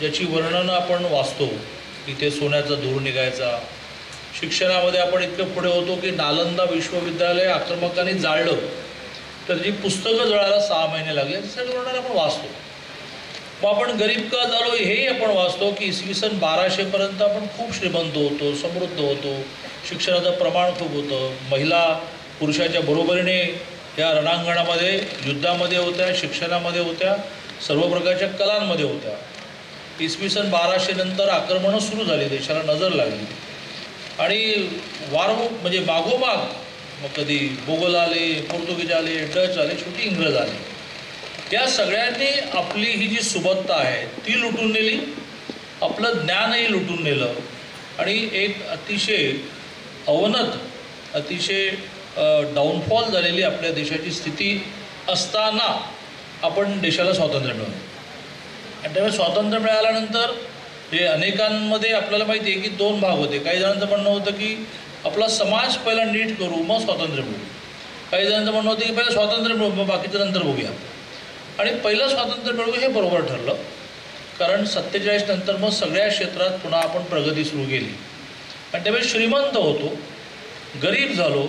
ज्याची वर्णनं आपण वाचतो इथे सोन्याचा धूर निघायचा शिक्षणामध्ये आपण इतकं पुढे होतो की नालंदा विश्वविद्यालय आक्रमकांनी जाळलं. तर जी पुस्तकं जळायला सहा महिने लागले हे सगळं आपण वाचतो. मग आपण गरीब का झालो हेही आपण वाचतो की इसवी सन बाराशेपर्यंत आपण खूप श्रीमंत होतो समृद्ध होतो. शिक्षणाचं प्रमाण खूप होतं. महिला पुरुषाच्या बरोबरीने या रणांगणामध्ये युद्धामध्ये होत्या शिक्षणामध्ये होत्या सर्व प्रकारच्या कलांमध्ये होत्या. इसवी सन बाराशे नंतर आक्रमणं सुरू झाली देशाला नजर लागली. आणि वार म्हणजे मागोमाग मग कधी मोगल आले पोर्तुगीज आले डच आले शेवटी इंग्रज आले. या सगळ्यांनी आपली ही जी सुबत्ता आहे ती लुटून नेली. आपलं ज्ञानही लुटून नेलं. आणि एक अतिशय अवनत अतिशय डाऊनफॉल झालेली आपल्या देशाची स्थिती असताना आपण देशाला स्वातंत्र्य मिळवलं. आणि त्यामुळे स्वातंत्र्य मिळाल्यानंतर हे अनेकांमध्ये आपल्याला माहिती आहे की दोन भाग होते. काही जणांचं म्हणणं होतं की आपला समाज पहिला नीट करू मग स्वातंत्र्य मिळू. काही जणांचं म्हणणं होतं की पहिलं स्वातंत्र्य मिळू मग बाकीचं नंतर बघूया. आणि पहिलं स्वातंत्र्य मिळवू हे बरोबर ठरलं. कारण सत्तेचाळीस नंतर मग सगळ्या क्षेत्रात पुन्हा आपण प्रगती सुरू केली. आणि त्यावेळी श्रीमंत होतो गरीब झालो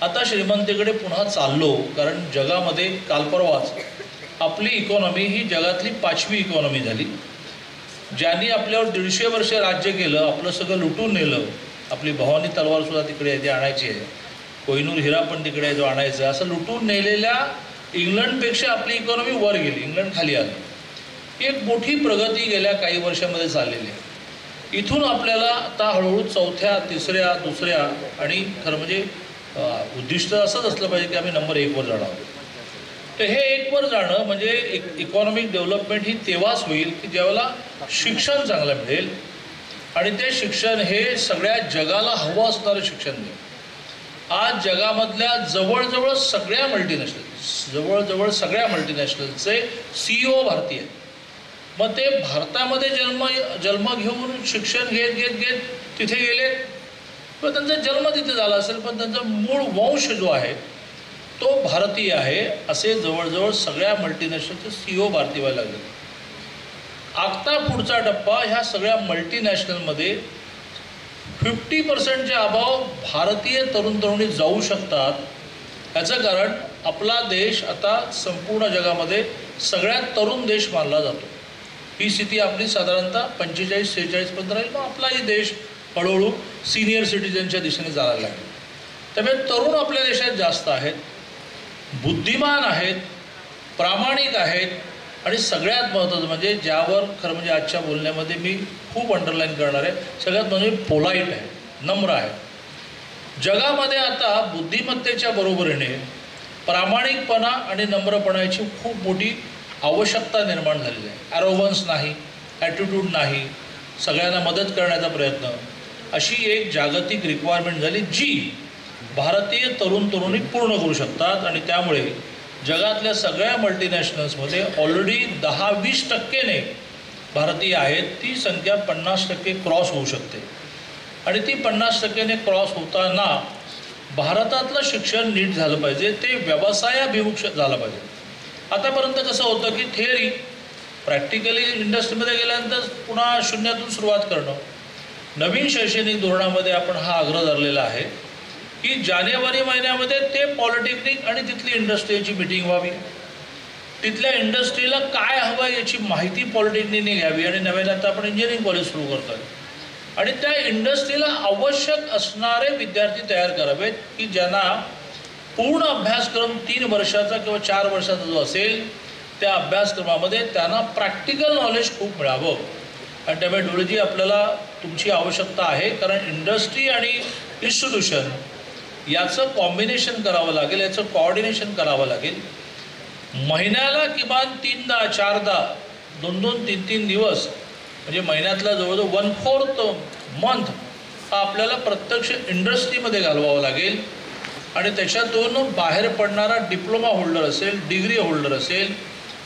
आता श्रीमंतीकडे पुन्हा चाललो कारण जगामध्ये कालपरवाच आपली इकॉनॉमी ही जगातली पाचवी इकॉनॉमी झाली. ज्यांनी आपल्यावर दीडशे वर्ष राज्य केलं आपलं सगळं लुटून नेलं आपली भवानी तलवारसुद्धा तिकडे आहे ती आणायची आहे. कोहिनूर हिरा पण तिकडे आहे जो आणायचा आहे. असं लुटून नेलेल्या इंग्लंडपेक्षा आपली इकॉनॉमी वर गेली इंग्लंड खाली आलं. ही एक मोठी प्रगती गेल्या काही वर्षामध्ये चाललेली आहे. इथून आपल्याला आता हळूहळू चौथ्या तिसऱ्या दुसऱ्या आणि खरं म्हणजे उद्दिष्ट असंच असलं पाहिजे की आम्ही नंबर एकवर जाणार आहोत. तर हे एकवर जाणं म्हणजे इकॉनॉमिक डेव्हलपमेंट ही तेव्हाच होईल की ज्यावेळेला शिक्षण चांगलं मिळेल. आणि ते शिक्षण हे सगळ्या जगाला हवं असणारं शिक्षण मिळेल. आज जगामधल्या जवळजवळ सगळ्या मल्टीनॅशनल जवळजवळ सगळ्या मल्टीनॅशनलचे सी ओ भारतीय आहेत. मग ते भारतामध्ये जन्म जन्म घेऊन शिक्षण घेत घेत घेत तिथे गेले. पण त्यांचा जन्म तिथे झाला असेल पण त्यांचा मूळ वंश जो आहे तो भारतीय आहे असे जवळजवळ सगळ्या मल्टीनॅशनलचे सी ओ भारतीय व्हायला लागले. आता पुढचा टप्पा ह्या सगळ्या मल्टीनॅशनलमध्ये फिफ्टी पर्सेंटच्या अभाव भारतीय तरुण तरुणी जाऊ शकतात. याचं कारण आपला देश आता संपूर्ण जगामध्ये सगळ्यात तरुण देश मानला जातो. ही स्थिती आपली साधारणतः पंचेचाळीस सेहेचाळीसपर्यंत राहील. मग आपलाही देश हळूहळू सिनियर सिटीजनच्या दिशेने जायला लागेल. त्यामुळे तरुण आपल्या देशात जास्त आहेत. बुद्धिमान आहेत प्रामाणिक आहेत आणि सगळ्यात महत्त्वाचं म्हणजे ज्यावर खरं म्हणजे आजच्या बोलण्यामध्ये मी खूप अंडरलाईन करणार आहे सगळ्यात म्हणजे पोलाईट आहे नम्र आहे. जगामध्ये आता बुद्धिमत्तेच्या बरोबरीने प्रामाणिकपणा आणि नम्रपणाची खूप मोठी आवश्यकता निर्माण झालेली आहे. ॲरोवन्स नाही ॲटिट्यूड नाही सगळ्यांना मदत करण्याचा प्रयत्न. अशी एक जागतिक रिक्वायरमेंट झाली जी भारतीय तरुण तरुणी पूर्ण करू शकतात आणि त्यामुळे जगातल्या सगळ्या मल्टीनॅशनल्समध्ये ऑलरेडी दहा वीस टक्केने भारतीय आहेत. ती संख्या पन्नास टक्के क्रॉस होऊ शकते. आणि ती पन्नास टक्केने क्रॉस होताना भारतातलं शिक्षण नीट झालं पाहिजे. ते व्यवसायाभिमुख झालं पाहिजे. आतापर्यंत कसं होतं की थेअरी प्रॅक्टिकली इंडस्ट्रीमध्ये गेल्यानंतर पुन्हा शून्यातून सुरुवात करणं. नवीन शैक्षणिक धोरणामध्ये आपण हा आग्रह धरलेला आहे. की जानेवारी महिन्यामध्ये ते पॉलिटेक्निक आणि तिथली इंडस्ट्रीची मिटिंग व्हावी. तिथल्या इंडस्ट्रीला काय हवं याची माहिती पॉलिटेक्निकने घ्यावी आणि नव्याने आता आपण इंजिनिअरिंग कॉलेज सुरू करतो आहे आणि त्या इंडस्ट्रीला आवश्यक असणारे विद्यार्थी तयार करावेत की ज्यांना पूर्ण अभ्यासक्रम तीन वर्षाचा किंवा चार वर्षाचा जो असेल त्या अभ्यासक्रमामध्ये त्यांना प्रॅक्टिकल नॉलेज खूप मिळावं. आणि त्यामुळे डोळेजी आपल्याला तुमची आवश्यकता आहे कारण इंडस्ट्री आणि इन्स्टिट्यूशन याचं कॉम्बिनेशन करावं लागेल याचं कॉर्डिनेशन करावं लागेल. महिन्याला किमान तीनदा चारदा दोन दोन तीन तीन दिवस म्हणजे महिन्यातला जवळजवळ वन फोर्थ मंथ हा आपल्याला प्रत्यक्ष इंडस्ट्रीमध्ये घालवावं लागेल. आणि त्याच्यातून बाहेर पडणारा डिप्लोमा होल्डर असेल डिग्री होल्डर असेल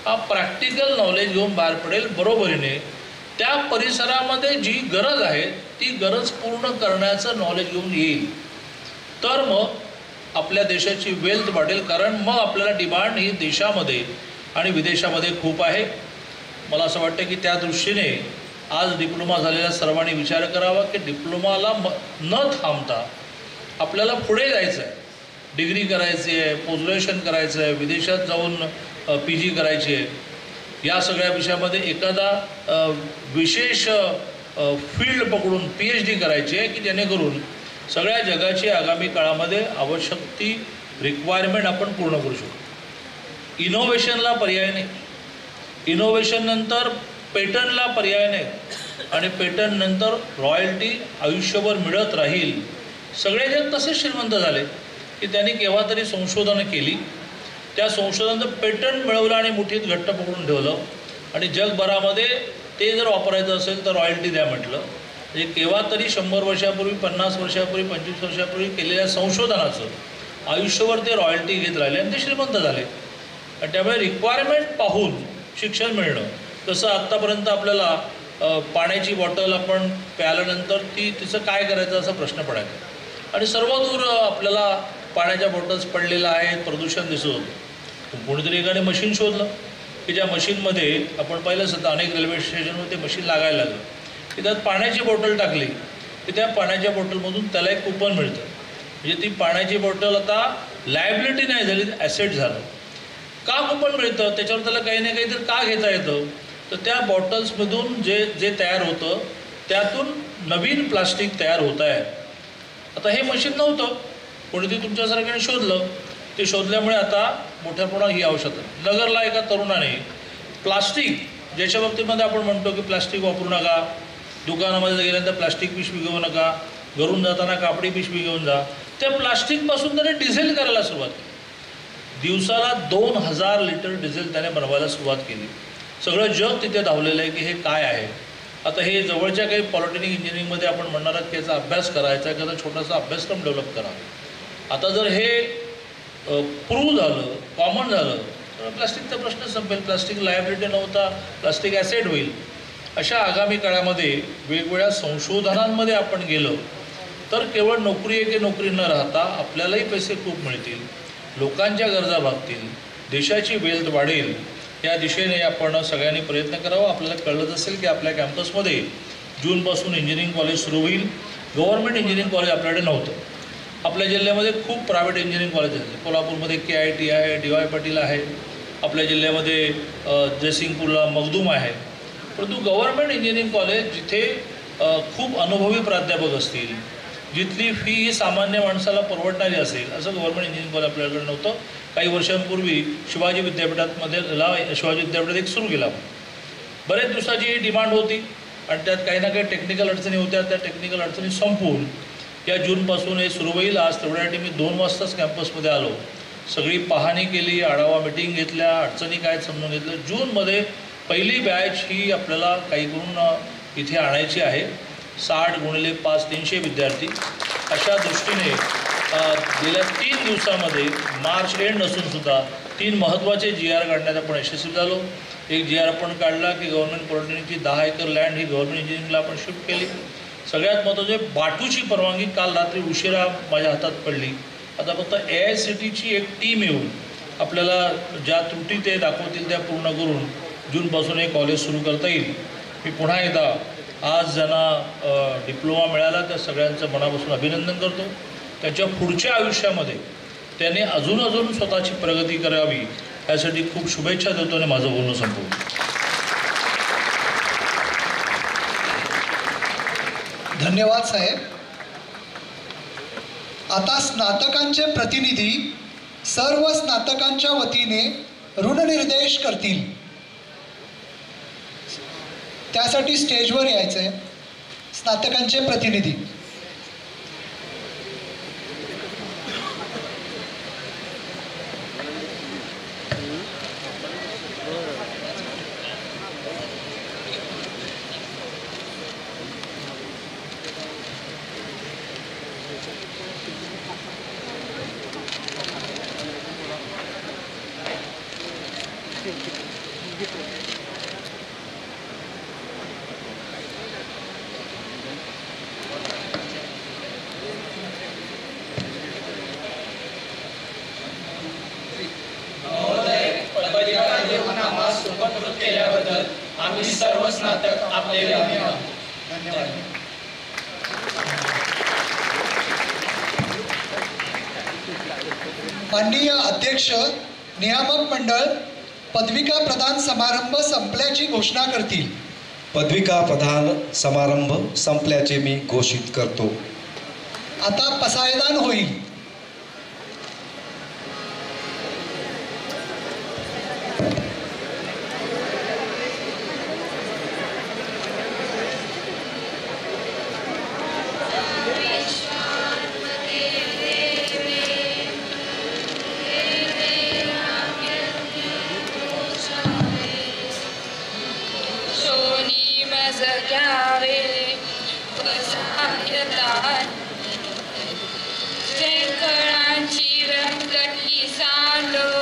हा प्रॅक्टिकल नॉलेज घेऊन बाहेर पडेल बरोबरीने. त्या परिसरामध्ये जी गरज आहे ती गरज पूर्ण करण्याचं नॉलेज घेऊन येईल. तर मग आपल्या देशाची वेल्थ वाढेल कारण मग आपल्याला डिमांड ही देशामध्ये आणि विदेशामध्ये खूप आहे. मला असं वाटतं की त्या दृष्टीने आज डिप्लोमा झालेल्या सर्वांनी विचार करावा की डिप्लोमाला म न थांबता आपल्याला पुढे जायचं आहे डिग्री करायची आहे पोस्ट ग्रॅज्युएशन करायचं आहे विदेशात जाऊन पी जी करायची आहे या सगळ्या विषयामध्ये एखादा विशेष फील्ड पकडून पी एच डी करायची आहे की जेणेकरून सगळ्या जगाची आगामी काळामध्ये आवश्यक ती रिक्वायरमेंट आपण पूर्ण करू शकतो. इनोव्हेशनला पर्याय नाही. इनोव्हेशननंतर पेटर्नला पर्याय नाही. आणि पेटर्ननंतर नंतर रॉयल्टी आयुष्यभर मिळत राहील. सगळे जग तसेच श्रीमंत झाले की त्यांनी केव्हा तरी संशोधनं केली. त्या संशोधनाचं पेटंट मिळवलं आणि मुठीत घट्ट पकडून ठेवलं. आणि जगभरामध्ये ते जर वापरायचं असेल तर रॉयल्टी द्या म्हटलं. म्हणजे केव्हा तरी शंभर वर्षापूर्वी पन्नास वर्षापूर्वी पंचवीस वर्षापूर्वी केलेल्या संशोधनाचं आयुष्यभर ते रॉयल्टी घेत राहिले आणि ते श्रीमंत झाले. आणि त्यामुळे रिक्वायरमेंट पाहून शिक्षण मिळणं तसं आत्तापर्यंत आपल्याला पाण्याची बॉटल आपण प्याल्यानंतर ती तिचं काय करायचं असा प्रश्न पडायचा. आणि सर्वदूर आपल्याला पाण्याच्या बॉटल्स पडलेल्या आहेत प्रदूषण दिसत होतं. कोणीतरी एकाने मशीन शोधलं की ज्या मशीनमध्ये आपण पाहिलं सुद्धा अनेक रेल्वे स्टेशनवर ते मशीन लागायला लागलं. की त्यात पाण्याची बॉटल टाकली की त्या पाण्याच्या बॉटलमधून त्याला एक कुपन मिळतं. म्हणजे ती पाण्याची बॉटल आता लायबिलिटी नाही झाली ॲसेट झालं. का कुपन मिळतं? त्याच्यावर त्याला काही ना काहीतरी का घेता येतं? तर त्या बॉटल्समधून जे जे तयार होतं त्यातून नवीन प्लास्टिक तयार होत आहे. आता हे मशीन नव्हतं. कोणीतरी तुमच्यासारख्याने शोधलं. ते शोधल्यामुळे आता मोठ्या प्रमाणात ही आवश्यकता नगरला एका तरुणाने प्लास्टिक ज्याच्या बाबतीमध्ये आपण म्हणतो की प्लास्टिक वापरू नका दुकानामध्ये गेल्यानंतर प्लास्टिक पिशवी घेऊ नका घरून जाताना कापडी पिशवी घेऊन जा. त्या प्लास्टिकपासून त्याने डिझेल करायला सुरुवात केली. दिवसाला दोन हजार लिटर डिझेल त्याने बनवायला सुरुवात केली. सगळं जग तिथे धावलेलं आहे की हे काय आहे? आता हे जवळच्या काही पॉलिटेक्निक इंजिनिअरिंगमध्ये आपण म्हणणार आहोत की याचा अभ्यास करायचा एखादा छोटासा अभ्यासक्रम डेव्हलप करा. आता जर हे प्रूव्ह झालं कॉमन झालं तर प्लास्टिकचा प्रश्न संपेल. प्लास्टिक लायबिलिटी नव्हता प्लास्टिक ॲसेट होईल. अशा आगामी काळामध्ये वेगवेगळ्या संशोधनांमध्ये आपण गेलो तर केवळ नोकरी एके नोकरी न राहता आपल्यालाही पैसे खूप मिळतील. लोकांच्या गरजा भागतील देशाची वेल्थ वाढेल. या दिशेने आपण सगळ्यांनी प्रयत्न करावा. आपल्याला कळलंच असेल की आपल्या कॅम्पसमध्ये जूनपासून इंजिनिअरिंग कॉलेज सुरू होईल. गव्हर्नमेंट इंजिनिअरिंग कॉलेज आपल्याकडे नव्हतं. आपल्या जिल्ह्यामध्ये खूप प्रायव्हेट इंजिनिअरिंग कॉलेज आहेत. कोल्हापूरमध्ये के आय टी आहे डी वाय पाटील आहे. आपल्या जिल्ह्यामध्ये जयसिंगपूरला मगदूम आहे. परंतु गव्हर्नमेंट इंजिनिअरिंग कॉलेज जिथे खूप अनुभवी प्राध्यापक असतील जिथली फी ही सामान्य माणसाला परवडणारी असेल असं गव्हर्नमेंट इंजिनिअरिंग कॉलेज आपल्याकडे नव्हतं. काही वर्षांपूर्वी शिवाजी विद्यापीठातमध्ये ला शिवाजी विद्यापीठात एक सुरू केला. बरेच दिवसाची ही डिमांड होती आणि त्यात काही ना काही टेक्निकल अडचणी होत्या. त्या टेक्निकल अडचणी संपवून या जूनपासून हे सुरू होईल. आज तेवढ्यासाठी मी दोन वाजताच कॅम्पसमध्ये आलो. सगळी पाहणी केली आढावा मिटिंग घेतल्या अडचणी काय समजून घेतलं जूनमध्ये पहिली बॅच ही आपल्याला काही करून इथे आणायची आहे. साठ गुणिले पाच तीनशे विद्यार्थी. अशा दृष्टीने गेल्या तीन दिवसामध्ये मार्च एंड नसूनसुद्धा तीन महत्त्वाचे जी आर काढण्यात आपण यशस्वी झालो. एक जी आर आपण काढला की गव्हर्नमेंट पॉलिटेक्निकची दहा एकर लँड ही गव्हर्नमेंट इंजिनिअरिंगला आपण शिफ्ट केली. सगळ्यात महत्त्वाचे बाटूची परवानगी काल रात्री उशिरा माझ्या हातात पडली. आता फक्त ए आय सी टीची एक टीम येऊन आपल्याला ज्या त्रुटी ते दाखवतील त्या पूर्ण करून जूनपासून हे कॉलेज सुरू करता येईल. मी पुन्हा एकदा आज ज्यांना डिप्लोमा मिळाला त्या सगळ्यांचं मनापासून अभिनंदन करतो. त्याच्या पुढच्या आयुष्यामध्ये त्याने अजून अजून स्वतःची प्रगती करावी यासाठी खूप शुभेच्छा देतो आणि माझं बोलणं संपवतो. धन्यवाद साहेब. आता स्नातकांचे प्रतिनिधी सर्व स्नातकांच्या वतीने ऋणनिर्देश करतील. त्यासाठी स्टेजवर यायचं आहे स्नातकांचे प्रतिनिधी माननीय अध्यक्ष नियामक मंडळ पदविका प्रदान समारंभ संपल्याची घोषणा करतील. पदविका प्रधान समारंभ संपल्याचे मी घोषित करतो. आता पसा Sandal.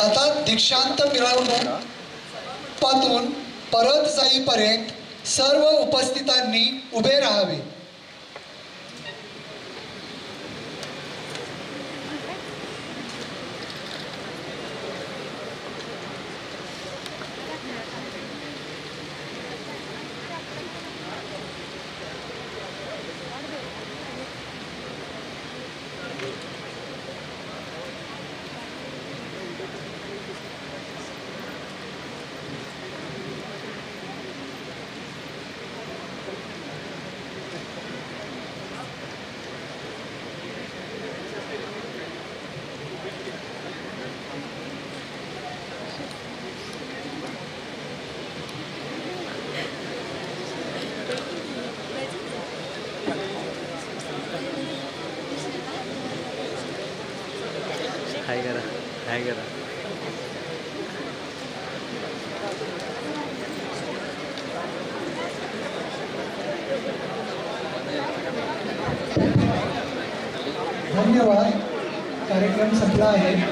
आता दीक्षांत मिळवून पातून परत जाईपर्यंत सर्व उपस्थितांनी उभे राहावे. praia.